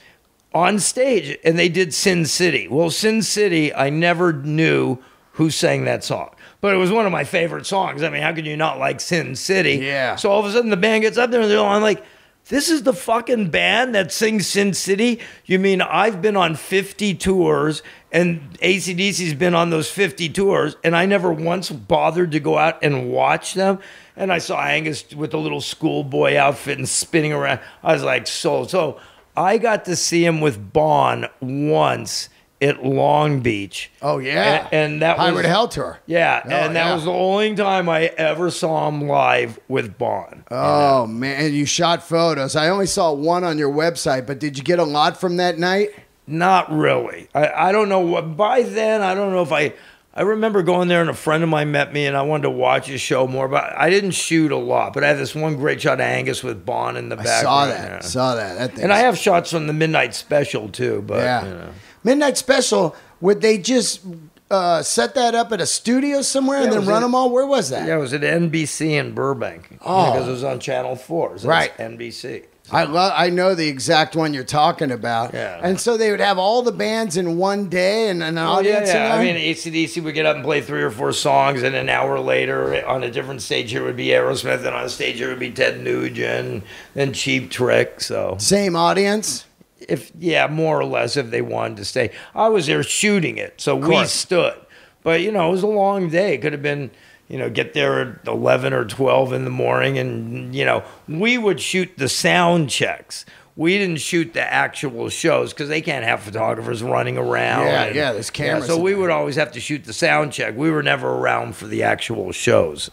on stage and they did Sin City. Well, Sin City, I never knew who sang that song. But it was one of my favorite songs. I mean, how could you not like Sin City?
Yeah.
So all of a sudden the band gets up there and they're all like, this is the fucking band that sings Sin City? You mean I've been on 50 tours and ACDC's been on those 50 tours and I never once bothered to go out and watch them? And I saw Angus with a little schoolboy outfit and spinning around. I was like, so, so I got to see him with Bon once at Long Beach.
Oh, yeah.
And, and that
Highway
was
to Hell tour.
yeah,
Oh,
and that
yeah.
was the only time I ever saw him live with Bon.
Oh, man. And you shot photos. I only saw one on your website, but did you get a lot from that night?
Not really. I, I don't know what. By then, I don't know if I. I remember going there and a friend of mine met me and I wanted to watch his show more, but I didn't shoot a lot. But I had this one great shot of Angus with Bon in the
back.
I
saw that.
yeah.
Saw that. that
And I have shots from the Midnight Special too, but
Yeah.
you know.
Midnight Special, would they just uh, set that up at a studio somewhere and then run
in-
them all? Where was that?
Yeah, it was at NBC in Burbank.
Oh.
Because it was on Channel 4. So
Right.
NBC.
I love. I know the exact one you're talking about.
Yeah.
And so they would have all the bands in one day and an
Oh,
audience.
yeah, yeah. I mean, ACDC would get up and play three or four songs, and an hour later, on a different stage, here would be Aerosmith, and on a stage, here would be Ted Nugent, and Cheap Trick. So,
same audience.
If yeah, more or less, if they wanted to stay, I was there shooting it, so we stood. But you know, it was a long day. It could have been. You know, get there at eleven or twelve in the morning, and you know, we would shoot the sound checks. We didn't shoot the actual shows because they can't have photographers running around.
Yeah,
and-
yeah, there's cameras
so we would always have to shoot the sound check. We were never around for the actual shows.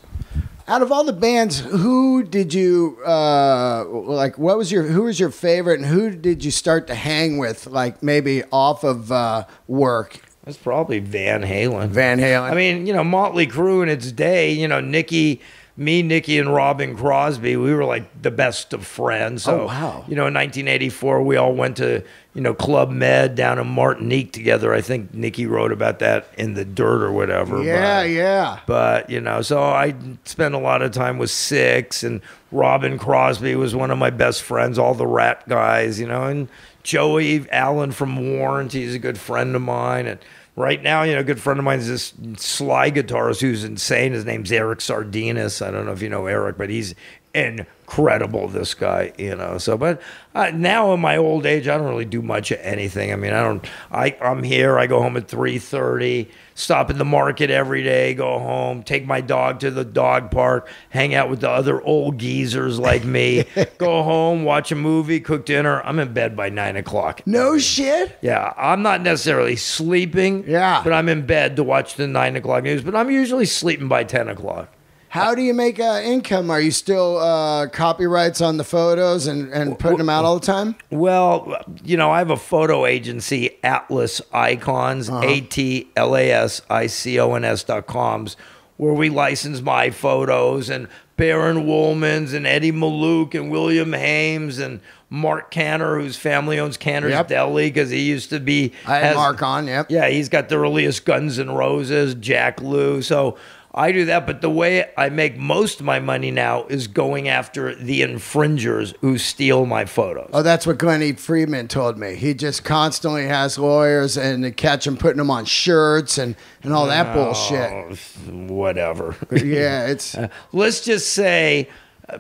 Out of all the bands, who did you uh, like? What was your who was your favorite, and who did you start to hang with? Like maybe off of uh, work,
That's probably Van Halen.
Van Halen.
I mean, you know, Motley Crue in its day, you know, Nikki me, Nikki, and Robin Crosby, we were like the best of friends. Oh, so,
Oh, wow.
You know, in 1984, we all went to, you know, Club Med down in Martinique together. I think Nikki wrote about that in The Dirt or whatever.
Yeah,
but-
yeah.
but you know, so I spent a lot of time with Sixx, and Robin Crosby was one of my best friends. All the Ratt guys, you know, and Joey Allen from Warrant, he's a good friend of mine. And right now, you know, a good friend of mine is this Sly guitarist who's insane. His name's Eric Sardinas. I don't know if you know Eric, but he's incredible. This guy, you know. So, but uh, now in my old age, I don't really do much of anything. I mean, I don't. I I'm here. I go home at three thirty. Stop at the market every day. Go home. Take my dog to the dog park. Hang out with the other old geezers like me. [laughs] go home. Watch a movie. Cook dinner. I'm in bed by nine o'clock.
No shit.
Yeah, I'm not necessarily sleeping.
Yeah.
but I'm in bed to watch the nine o'clock news. But I'm usually sleeping by ten o'clock.
How do you make uh, income? Are you still uh, copyrights on the photos and, and putting them out all the time?
Well, you know, I have a photo agency, Atlas Icons, A T L A S I C O N S dot coms, where we license my photos and Baron Wolman's and Eddie Malluk and William Hames and Marc Canter, whose family owns Canter's
Yep.
Deli because he used to be.
I had
has-
Mark on, yep.
Yeah, he's got the earliest Guns N' Roses, Jack Lou. So I do that. But the way I make most of my money now is going after the infringers who steal my photos.
Oh, that's what Glenn E. Friedman told me. He just constantly has lawyers and they catch him putting them on shirts and, and all that bullshit.
Oh, whatever. [laughs]
Yeah, it's [laughs]
Let's just say, uh,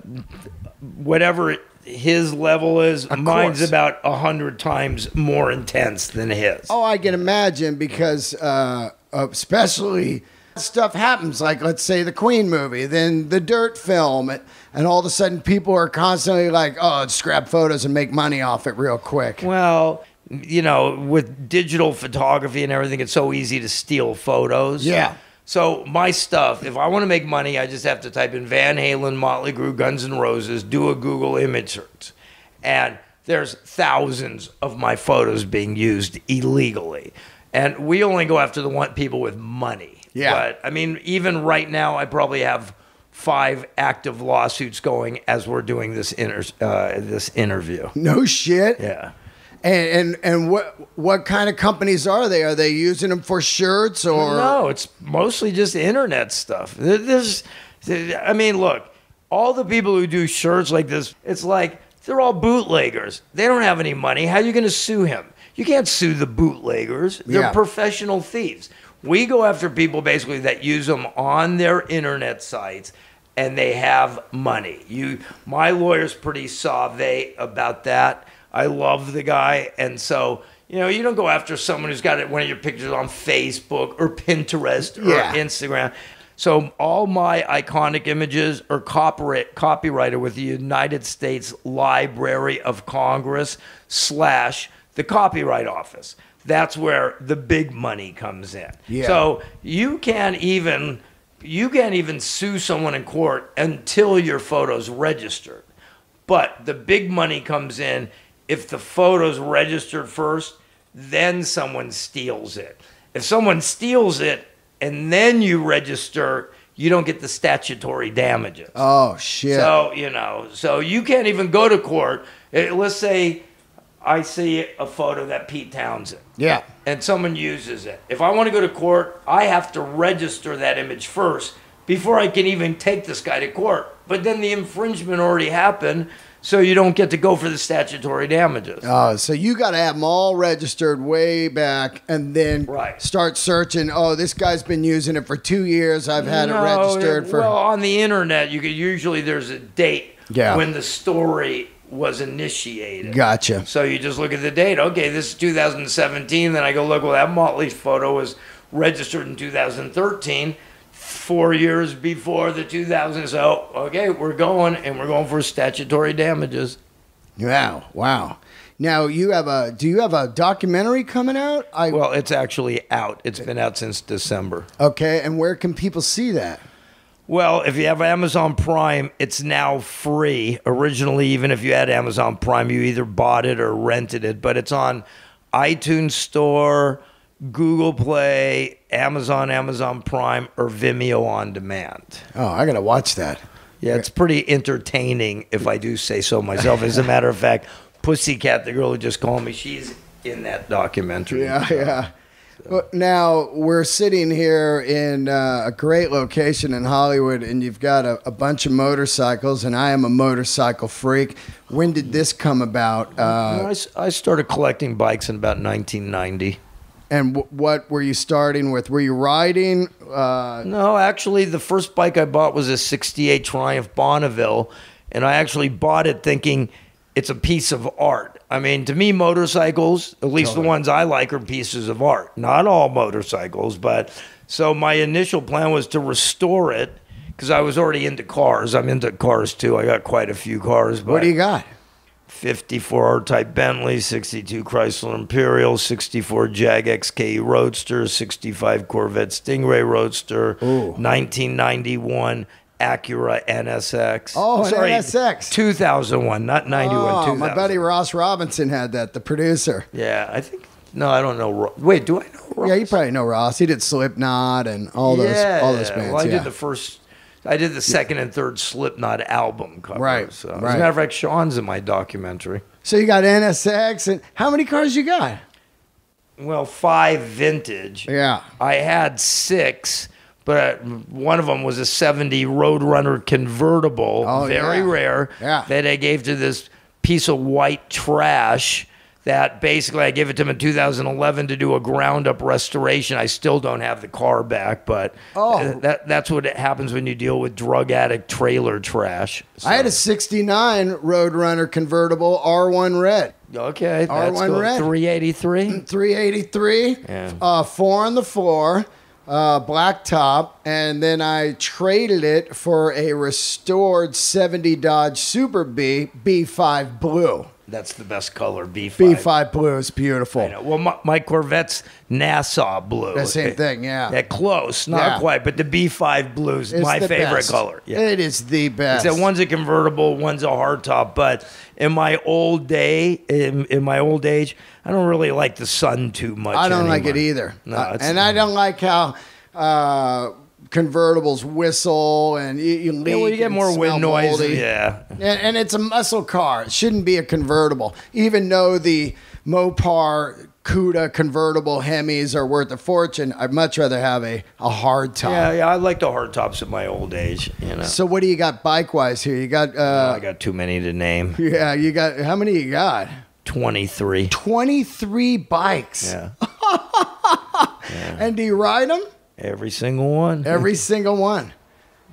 whatever his level is, mine's
course.
about a hundred times more intense than his.
oh, I can imagine because uh, especially stuff happens like let's say the Queen movie, then the Dirt film, and all of a sudden people are constantly like, oh, let's photos and make money off it real quick.
Well, you know, with digital photography and everything, it's so easy to steal photos.
Yeah.
So my stuff, if I want to make money, I just have to type in Van Halen, Motley Crue, Guns N' Roses, do a Google image search, and there's thousands of my photos being used illegally. And we only go after the one people with money.
Yeah.
But I mean, even right now, I probably have five active lawsuits going as we're doing this inter- uh, this interview.
No shit.
Yeah.
And and and what what kind of companies are they? Are they using them for shirts or
No, it's mostly just internet stuff. There's, I mean, look, all the people who do shirts like this, it's like they're all bootleggers. They don't have any money. How are you going to sue him? You can't sue the bootleggers. They're
Yeah.
professional thieves. We go after people basically that use them on their internet sites and they have money. You my lawyer's pretty sauve about that. I love the guy and so you know, you don't go after someone who's got it, one of your pictures on Facebook or Pinterest or
Yeah.
Instagram. So all my iconic images are copyright, copyrighted with the United States Library of Congress slash the Copyright Office. That's where the big money comes in.
Yeah.
So you can't even you can't even sue someone in court until your photo's registered. But the big money comes in if the photo's registered first, then someone steals it. If someone steals it and then you register, you don't get the statutory damages.
Oh shit.
So, you know, so you can't even go to court. Eh, Let's say I see a photo that Pete Townshend
yeah.
and someone uses it. If I want to go to court, I have to register that image first before I can even take this guy to court. But then the infringement already happened, so you don't get to go for the statutory damages.
Oh, so you got to have them all registered way back, and then
Right.
start searching. Oh, this guy's been using it for two years. I've had it
No,
registered for.
Well, on the internet, you could usually there's a date
Yeah.
when the story was initiated.
gotcha.
So you just look at the date. Okay, this is 2017. Then I go look. Well, that Motley photo was registered in 2013, four years before the 2000. So okay, we're going and we're going for statutory damages.
Wow, wow. Now you have a. Do you have a documentary coming out? I
Well, it's actually out. It's been out since December.
okay. And where can people see that?
Well, if you have Amazon Prime, it's now free. Originally, even if you had Amazon Prime, you either bought it or rented it, but it's on iTunes Store, Google Play, Amazon, Amazon Prime, or Vimeo on demand.
Oh, I gotta watch that.
Yeah, it's pretty entertaining if I do say so myself. As a matter of fact, Pussycat, the girl who just called me, she's in that documentary.
Yeah, yeah. Well, now we're sitting here in uh, a great location in Hollywood, and you've got a, a bunch of motorcycles, and I am a motorcycle freak. When did this come about? Uh,
I, s- I started collecting bikes in about 1990.
and w- what were you starting with? Were you riding? Uh,
No, actually, the first bike I bought was a 68 Triumph Bonneville, and I actually bought it thinking it's a piece of art. I mean, to me, motorcycles, at least the ones I like, are pieces of art. Not all motorcycles, but so my initial plan was to restore it because I was already into cars. I'm into cars too. I got quite a few cars. But
what do you got?
54 R Type Bentley, 62 Chrysler Imperial, 64 Jag XK Roadster, 65 Corvette Stingray Roadster,
Ooh.
1991 Acura NSX.
Oh, an NSX.
2001, not 91.
Oh,
2000.
my buddy Ross Robinson had that, the producer.
Yeah, I think. No, I don't know. Wait, do I know? Ross?
Yeah, you probably know Ross. He did Slipknot and all those all those bands.
Well, I
yeah.
did the first. I did the second and third Slipknot album cover.
Right,
So, As a
right.
matter of fact, Sean's in my documentary.
so you got NSX, and how many cars you got?
Well, five vintage.
Yeah.
I had six, but one of them was a 70 Roadrunner convertible,
Oh,
very
yeah.
rare,
Yeah.
that I gave to this piece of white trash. That basically I gave it to him in 2011 to do a ground up restoration. I still don't have the car back, but
Oh.
uh, that that's what happens when you deal with drug addict trailer trash.
I had a
So-
69 Roadrunner convertible R1 red.
okay, that's
R1
cool.
red.
383. [clears throat]
383,
Yeah.
uh, four on the floor, uh, black top, and then I traded it for a restored 70 Dodge Super B B5 Blue.
That's the best color. B5.
B5 Blue is beautiful.
I know. Well, my, my Corvette's Nassau blue.
The same thing, yeah.
Yeah, close, not
Yeah.
quite, but the B5 blue's
It's
my favorite
best.
color. Yeah.
It is the best.
Except one's a convertible, one's a hardtop. But in my old day, in, in my old age, I don't really like the sun too much.
I don't like it either.
No,
Uh, and I don't like how uh, convertibles whistle and you, you leak.
Yeah, well, you get
and
more wind noise.
moldy.
Yeah.
And, and it's a muscle car. It shouldn't be a convertible. Even though the Mopar Cuda convertible Hemis are worth a fortune, I'd much rather have a, a hard top.
Yeah, yeah, I like the hard tops at my old age. You know,
So what do you got bike wise here? You got uh,
I got too many to name.
yeah, you got how many you got?
Twenty three.
Twenty three bikes. [laughs]
Yeah,
And do you ride them?
Every single one.
Every [laughs] single one.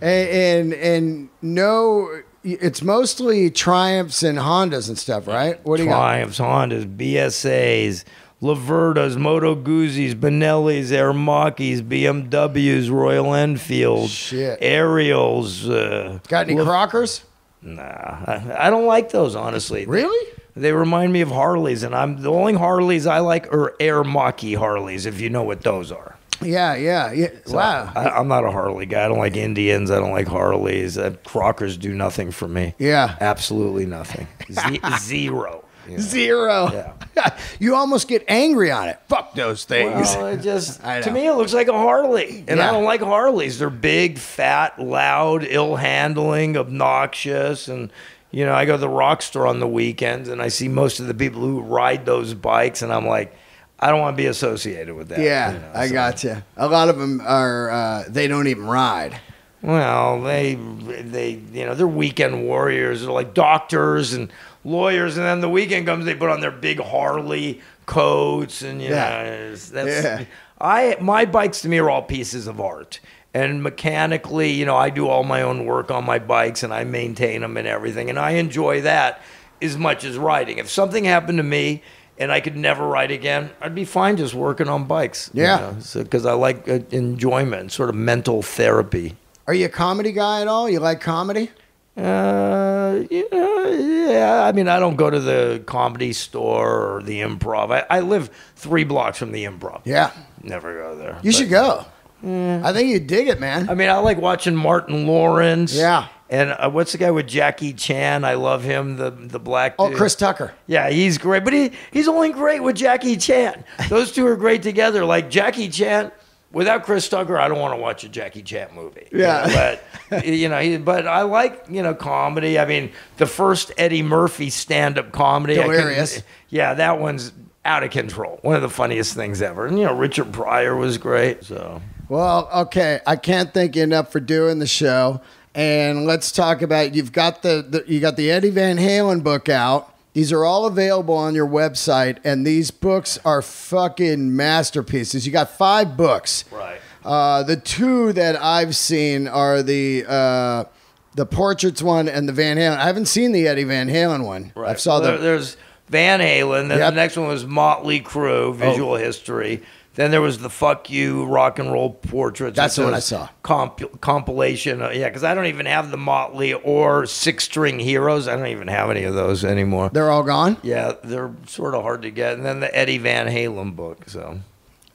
And, and and no it's mostly Triumphs and Hondas and stuff, right? What do you got?
Triumphs, Hondas, BSAs, Laverdas, Moto Guzzi's, Benellis, Aermacchis, BMWs, Royal Enfield,
Shit.
Ariels. Uh,
Got any
La-
Crockers?
Nah, I, I don't like those honestly.
Really?
They remind me of Harleys, and I'm the only Harleys I like are Aermacchi Harleys, if you know what those are.
Yeah, yeah, yeah.
So,
wow.
I, I'm not a Harley guy. I don't like Indians. I don't like Harleys. Uh, Crockers do nothing for me.
Yeah.
Absolutely nothing. [laughs] Z- zero. you know.
Zero.
Yeah. [laughs]
you almost get angry on it. Fuck those things.
Well, it just [laughs] to me it looks like a Harley, and
Yeah.
I don't like Harleys. They're big, fat, loud, ill handling, obnoxious, and you know I go to the rock store on the weekends, and I see most of the people who ride those bikes, and I'm like, I don't want to be associated with that.
yeah,
you know,
I
so-
got you. A lot of them are. Uh, they don't even ride.
Well, they they you know they're weekend warriors. They're like doctors and lawyers, and then the weekend comes, they put on their big Harley coats, and you
Yeah.
know that's
Yeah.
I my bikes to me are all pieces of art. And mechanically, you know, I do all my own work on my bikes and I maintain them and everything. And I enjoy that as much as riding. If something happened to me and I could never ride again, I'd be fine just working on bikes. you
Yeah.
know, so because I like uh, enjoyment, sort of mental therapy.
Are you a comedy guy at all? You like comedy?
Uh, yeah, yeah. I mean, I don't go to the comedy store or the improv. I, I live three blocks from the improv.
Yeah.
Never go there.
You
But-
should go. I think you dig it, man.
I mean, I like watching Martin Lawrence.
Yeah.
And uh, what's the guy with Jackie Chan? I love him. The the black.
Oh. Chris Tucker.
Yeah, he's great, but he he's only great with Jackie Chan. Those two are great together. Like Jackie Chan. Without Chris Tucker, I don't want to watch a Jackie Chan movie. you
Yeah.
know, but [laughs] you know, he, but I like you know comedy. I mean, the first Eddie Murphy stand-up comedy, I couldn't-
Delirious.
yeah, that one's out of control. One of the funniest things ever. And you know, Richard Pryor was great. So
Well, okay. I can't thank you enough for doing the show. And let's talk about you've got the, the you got the Eddie Van Halen book out. These are all available on your website, and these books are fucking masterpieces. You got five books.
right.
Uh, the two that I've seen are the uh, the portraits one and the Van Halen. I haven't seen the Eddie Van Halen one. I saw
Well,
the
There's Van Halen. Then
Yep. Oh.
the next one was Motley Crue, Visual History. Then there was the Fuck You Rock and Roll Portraits.
That's the one I saw.
Comp- compilation. Uh, yeah, because I don't even have the Motley or Six String Heroes. I don't even have any of those anymore.
they're all gone.
yeah, they're sort of hard to get. And then the Eddie Van Halen book. So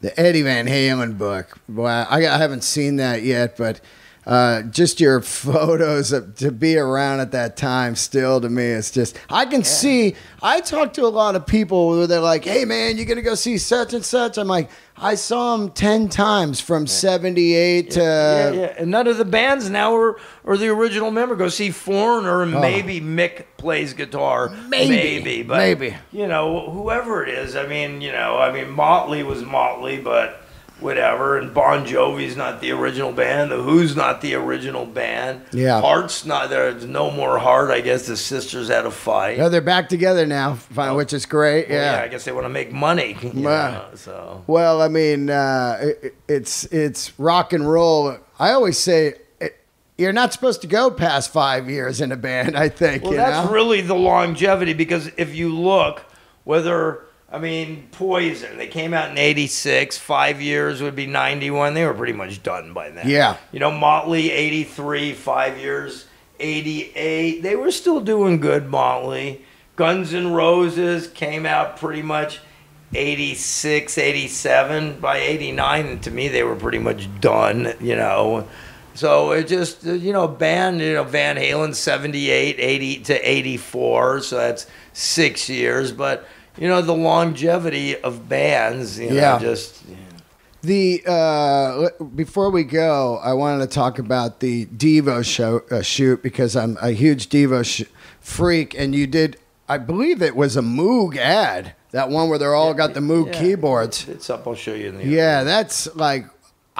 The Eddie Van Halen book. Wow, I, I haven't seen that yet, but uh, just your [laughs] photos of, to be around at that time still to me it's just I can see I talk to a lot of people where they're like, "Hey man, you're gonna go see such and such?" I'm like, I saw him ten times from '78 to
yeah, yeah. And none of the bands now are, are the original member. Go see Foreigner, and
Oh.
maybe Mick plays guitar.
Maybe.
maybe, but
Maybe.
you know, whoever it is. I mean, you know, I mean, Motley was Motley, but whatever. And Bon Jovi's not the original band. The Who's not the original band.
Yeah.
Heart's not. There's no more Heart. I guess the sisters had a fight.
No, they're back together now, fi- which is great.
Well,
yeah.
I guess they want to make money. [laughs] know, so.
Well, I mean, uh, it, it's it's rock and roll. I always say you're not supposed to go past five years in a band. [laughs] I think.
Well, that's
know?
really the longevity because if you look, whether I mean Poison, they came out in '86. Five years would be '91. They were pretty much done by then.
Yeah.
You know, Motley '83, five years. '88, they were still doing good. Motley, Guns N' Roses came out pretty much. 86, 87. By 89, to me, they were pretty much done, you know. So it just, you know, band, you know, Van Halen, 78, 80 to 84. So that's six years. But, you know, the longevity of bands, you know,
Yeah.
just.
The uh, before we go, I wanted to talk about the Devo show uh, shoot because I'm a huge Devo sh- freak, and you did. I believe it was a Moog ad, that one where they're all got the Moog
Yeah.
keyboards.
It's up. I'll show you in the.
Yeah, that's like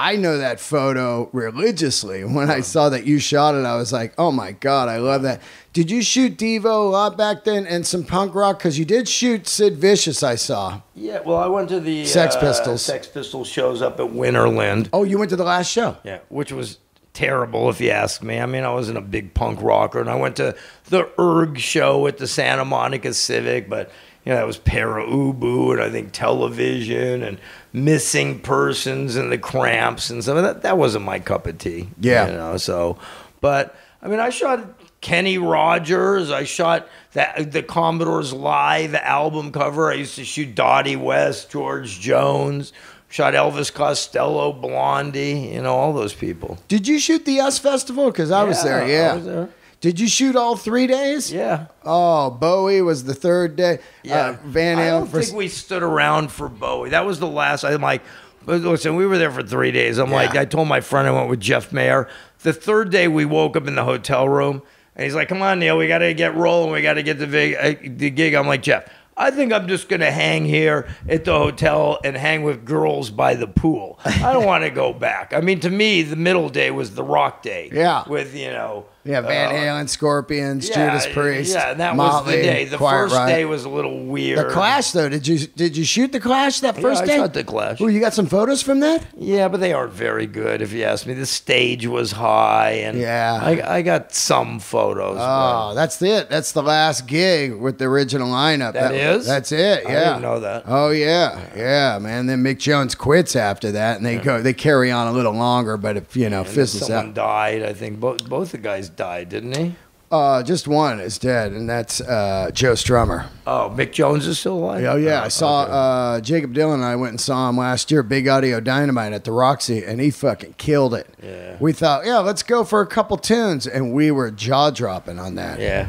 I know that photo religiously. When I saw that you shot it, I was like, "Oh my god, I love that." Did you shoot Devo a lot back then and some punk rock? Because you did shoot Sid Vicious. I saw.
Yeah, well, I went to the
Sex
uh,
Pistols.
Sex Pistols shows up at Winterland.
Oh, you went to the last show.
Yeah, which was terrible if you ask me. I mean, I wasn't a big punk rocker, and I went to the Urgh show at the Santa Monica Civic, but you know that was Pere Ubu and I think Television and Missing Persons and the Cramps and some of that. That wasn't my cup of tea.
Yeah.
you know. So, but I mean, I shot Kenny Rogers. I shot that the Commodores live album cover. I used to shoot Dottie West, George Jones. Shot Elvis Costello, Blondie, you know, all those people.
Did you shoot the US Festival? Because I was there. Yeah.
I was there.
Did you shoot all three days?
Yeah.
Oh, Bowie was the third day. Uh, Van
I don't
for
think we stood around for Bowie. That was the last. I'm like, listen, we were there for three days. I'm like, I told my friend I went with Jeff Mayer. The third day we woke up in the hotel room, and he's like, "Come on, Neil, we got to get rolling. We got to get the vig- uh, the gig." I'm like, Jeff. I think I'm just gonna hang here at the hotel and hang with girls by the pool. I don't [laughs] want to go back. I mean, to me, the middle day was the rock day.
Yeah.
With you know.
Yeah, Van
uh,
Halen, Scorpions, Judas Priest.
Yeah, that
Motley,
was the day. The
Quiet
first
Riot.
day was a little weird.
The Clash, though, did you did you shoot the Clash that
Yeah,
first
I
day?
I shot the Clash.
Oh, you got some photos from that?
Yeah, but they aren't very good, if you ask me. The stage was high, and
Yeah.
I, I got some photos.
Oh, that's it. That's the last gig with the original lineup.
That is?
That's it.
I
Yeah.
didn't know that.
Oh yeah, yeah, man. Then Mick Jones quits after that, and they go they carry on a little longer, but if you know
but
fizzles
someone
out.
died. I think both both the guys died, didn't he?
Uh, just one is dead, and that's uh, Joe Strummer.
Oh, Mick Jones is still alive.
Oh yeah,
Oh,
I saw
okay.
uh, Jakob Dylan. and I went and saw him last year, Big Audio Dynamite at the Roxy, and he fucking killed it.
Yeah.
We thought, yeah, let's go for a couple tunes, and we were jaw dropping on that.
Yeah,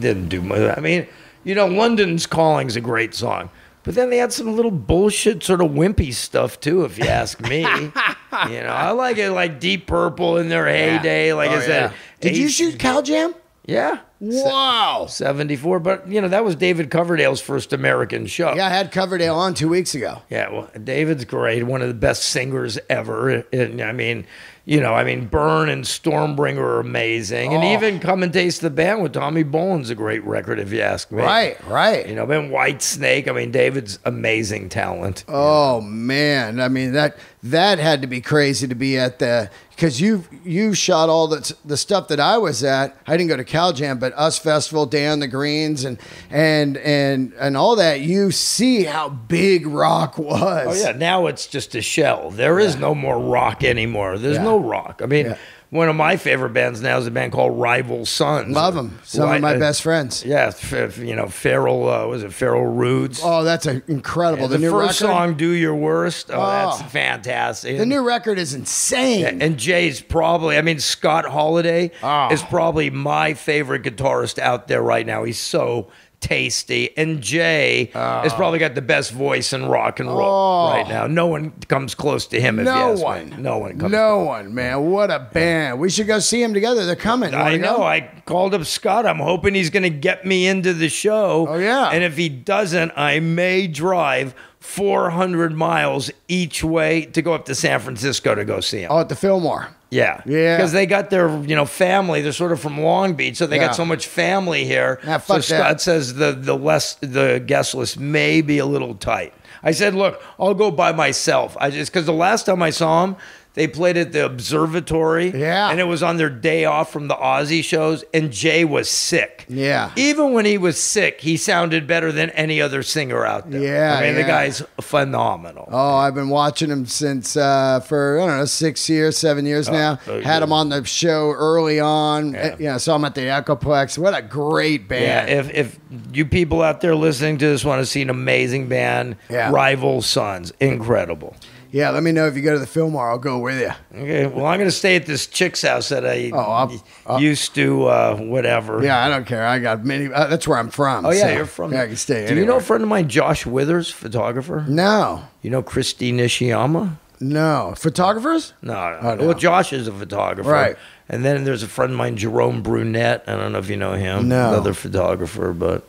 didn't do much. I mean, you know, London's Calling's a great song, but then they had some little bullshit, sort of wimpy stuff too, if you [laughs] ask me. you know, I like it like Deep Purple in their heyday. Like
Oh,
I said,
yeah. did you shoot Cal Jam?
Yeah,
Wow.
seventy-four. But you know, that was David Coverdale's first American show.
Yeah, I had Coverdale on two weeks ago.
Yeah, well, David's great. One of the best singers ever. And I mean, you know, I mean, Burn and Stormbringer are amazing. And
Oh.
even Come and Taste the Band with Tommy Bolin's a great record, if you ask me.
Right, right.
You know, then Whitesnake. I mean, David's amazing talent.
Oh man, I mean that that had to be crazy to be at the because you you shot all the the stuff that I was at. I didn't go to Cal Jam, but US Festival, Day on the Greens, and and and and all that. You see how big rock was.
Oh yeah, now it's just a shell. There is no more rock anymore. There's
Yeah.
no rock. I mean,
Yeah.
one of my favorite bands now is a band called Rival Sons.
love them. Some of my
uh,
best friends.
Yeah, you know, Feral. Uh, was it Feral Roots?
Oh, that's a, incredible.
the,
the, new
first
record.
song, "Do Your Worst." Oh,
Oh.
that's fantastic.
The new record is insane.
and Jay's probably. I mean, Scott Holiday
Oh.
is probably my favorite guitarist out there right now. He's so tasty, and Jay has oh. probably got the best voice in rock and roll
Oh.
right now. No one comes close to him. If you
no
ask me.
one.
no one.
No one, man. What a band. We should go see him together. They're coming. You
I know.
go?
I called up Scott. I'm hoping he's going to get me into the show.
Oh, yeah.
And if he doesn't, I may drive 400 miles each way to go up to San Francisco to go see him.
Oh, at the Fillmore.
Yeah.
Yeah.
Because they got their, you know, family. They're sort of from Long Beach, so they
Yeah.
got so much family here.
Ah,
so
fuck
Scott says the the less the guest list may be a little tight. I said, look, I'll go by myself. I just because the last time I saw him, they played at the observatory.
Yeah.
And it was on their day off from the Aussie shows, and Jay was sick.
Yeah.
Even when he was sick, he sounded better than any other singer out there.
Yeah,
I mean, the guy's phenomenal.
Oh, I've been watching him since uh, for I don't know six years, seven years now.
oh,
Had
yeah.
him on the show early on.
Yeah.
Uh, You know, saw him at the Echoplex. What a great
Yeah,
band!
if if you people out there listening to this want to see an amazing band,
Yeah.
Rival Sons, incredible.
Yeah, let me know if you go to the Fillmore. I'll go with you.
Okay, well I'm gonna stay at this chick's house that I
Oh, I'll- I'll-
used to uh, whatever.
Yeah, I don't care. I got many. Uh, that's where I'm from.
Oh yeah,
so,
you're from.
Yeah, I can stay.
Do you know a friend of mine, Josh Withers, photographer?
No,
You know Christy Nishiyama?
no photographers.
No, no.
Oh, no.
Well, Josh is a photographer.
Right.
And then there's a friend of mine, Jerome Brunette. I don't know if you know him.
No.
Another photographer, but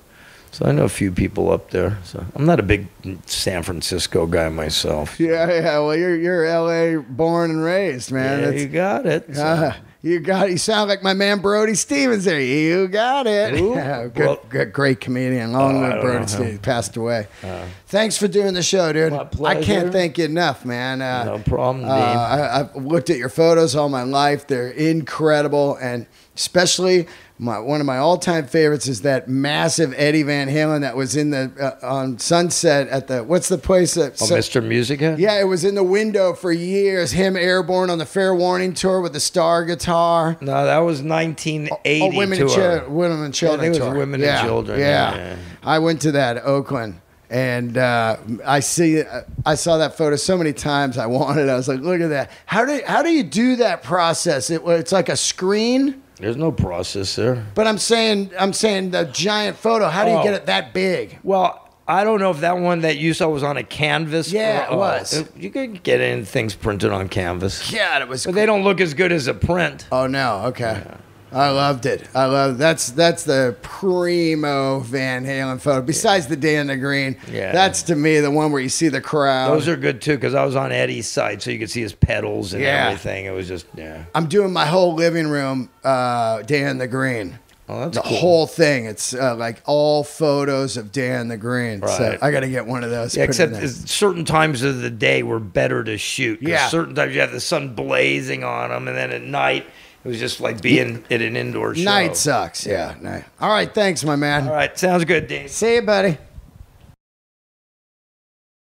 so I know a few people up there. So I'm not a big San Francisco guy myself. [laughs]
Yeah, yeah. Well, you're you're L.A. born and raised, man.
Yeah, you got it. So-
Uh, you got. You sound like my man Brody Stevens there. You got it.
Who? [laughs]
Yeah, good,
Well-
good, great comedian. Long
Oh,
live Brody Stevens. Passed away. Thanks for doing the show, dude.
My
I can't thank you enough, man. Uh,
No problem,
uh, I, I've looked at your photos all my life. They're incredible, and especially my one of my all-time favorites is that massive Eddie Van Halen that was in the uh, on Sunset at the what's the place that
Oh, Mr. Music
yeah, it was in the window for years. Him airborne on the Fair Warning tour with the star guitar.
No, that was 1980
Oh, women and, chi- women and children.
it was
tour.
Women and
Yeah,
Children,
Yeah.
yeah, yeah.
I went to that Oakland, and uh, I see. I saw that photo so many times. I wanted. I was like, look at that. How do how do you do that process? It, it's like a screen.
There's no process there.
But I'm saying, I'm saying the giant photo. How do you
Oh.
get it that big?
Well, I don't know if that one that you saw was on a canvas.
Yeah, it
Oh,
was.
Uh, you could get in things printed on canvas.
God, it was.
But they don't look as good as a print.
Oh no, okay. I loved it. I love that's that's the primo Van Halen photo. Besides the day in the green,
Yeah.
that's to me the one where you see the crowd.
Those are good too because I was on Eddie's side, so you could see his pedals and
Yeah.
everything. It was just yeah.
I'm doing my whole living room uh, Dan the Green.
Oh, that's
the
cool.
whole thing. It's uh, like all photos of Dan the Green. So
Right.
I got to get one of those.
Yeah, except
in there.
is- certain times of the day were better to shoot.
Yeah.
Certain times you have the sun blazing on them, and then at night it was just like being at an indoor show.
night sucks. Yeah. All right. Thanks, my man.
All right, sounds good, Dave.
See you, buddy.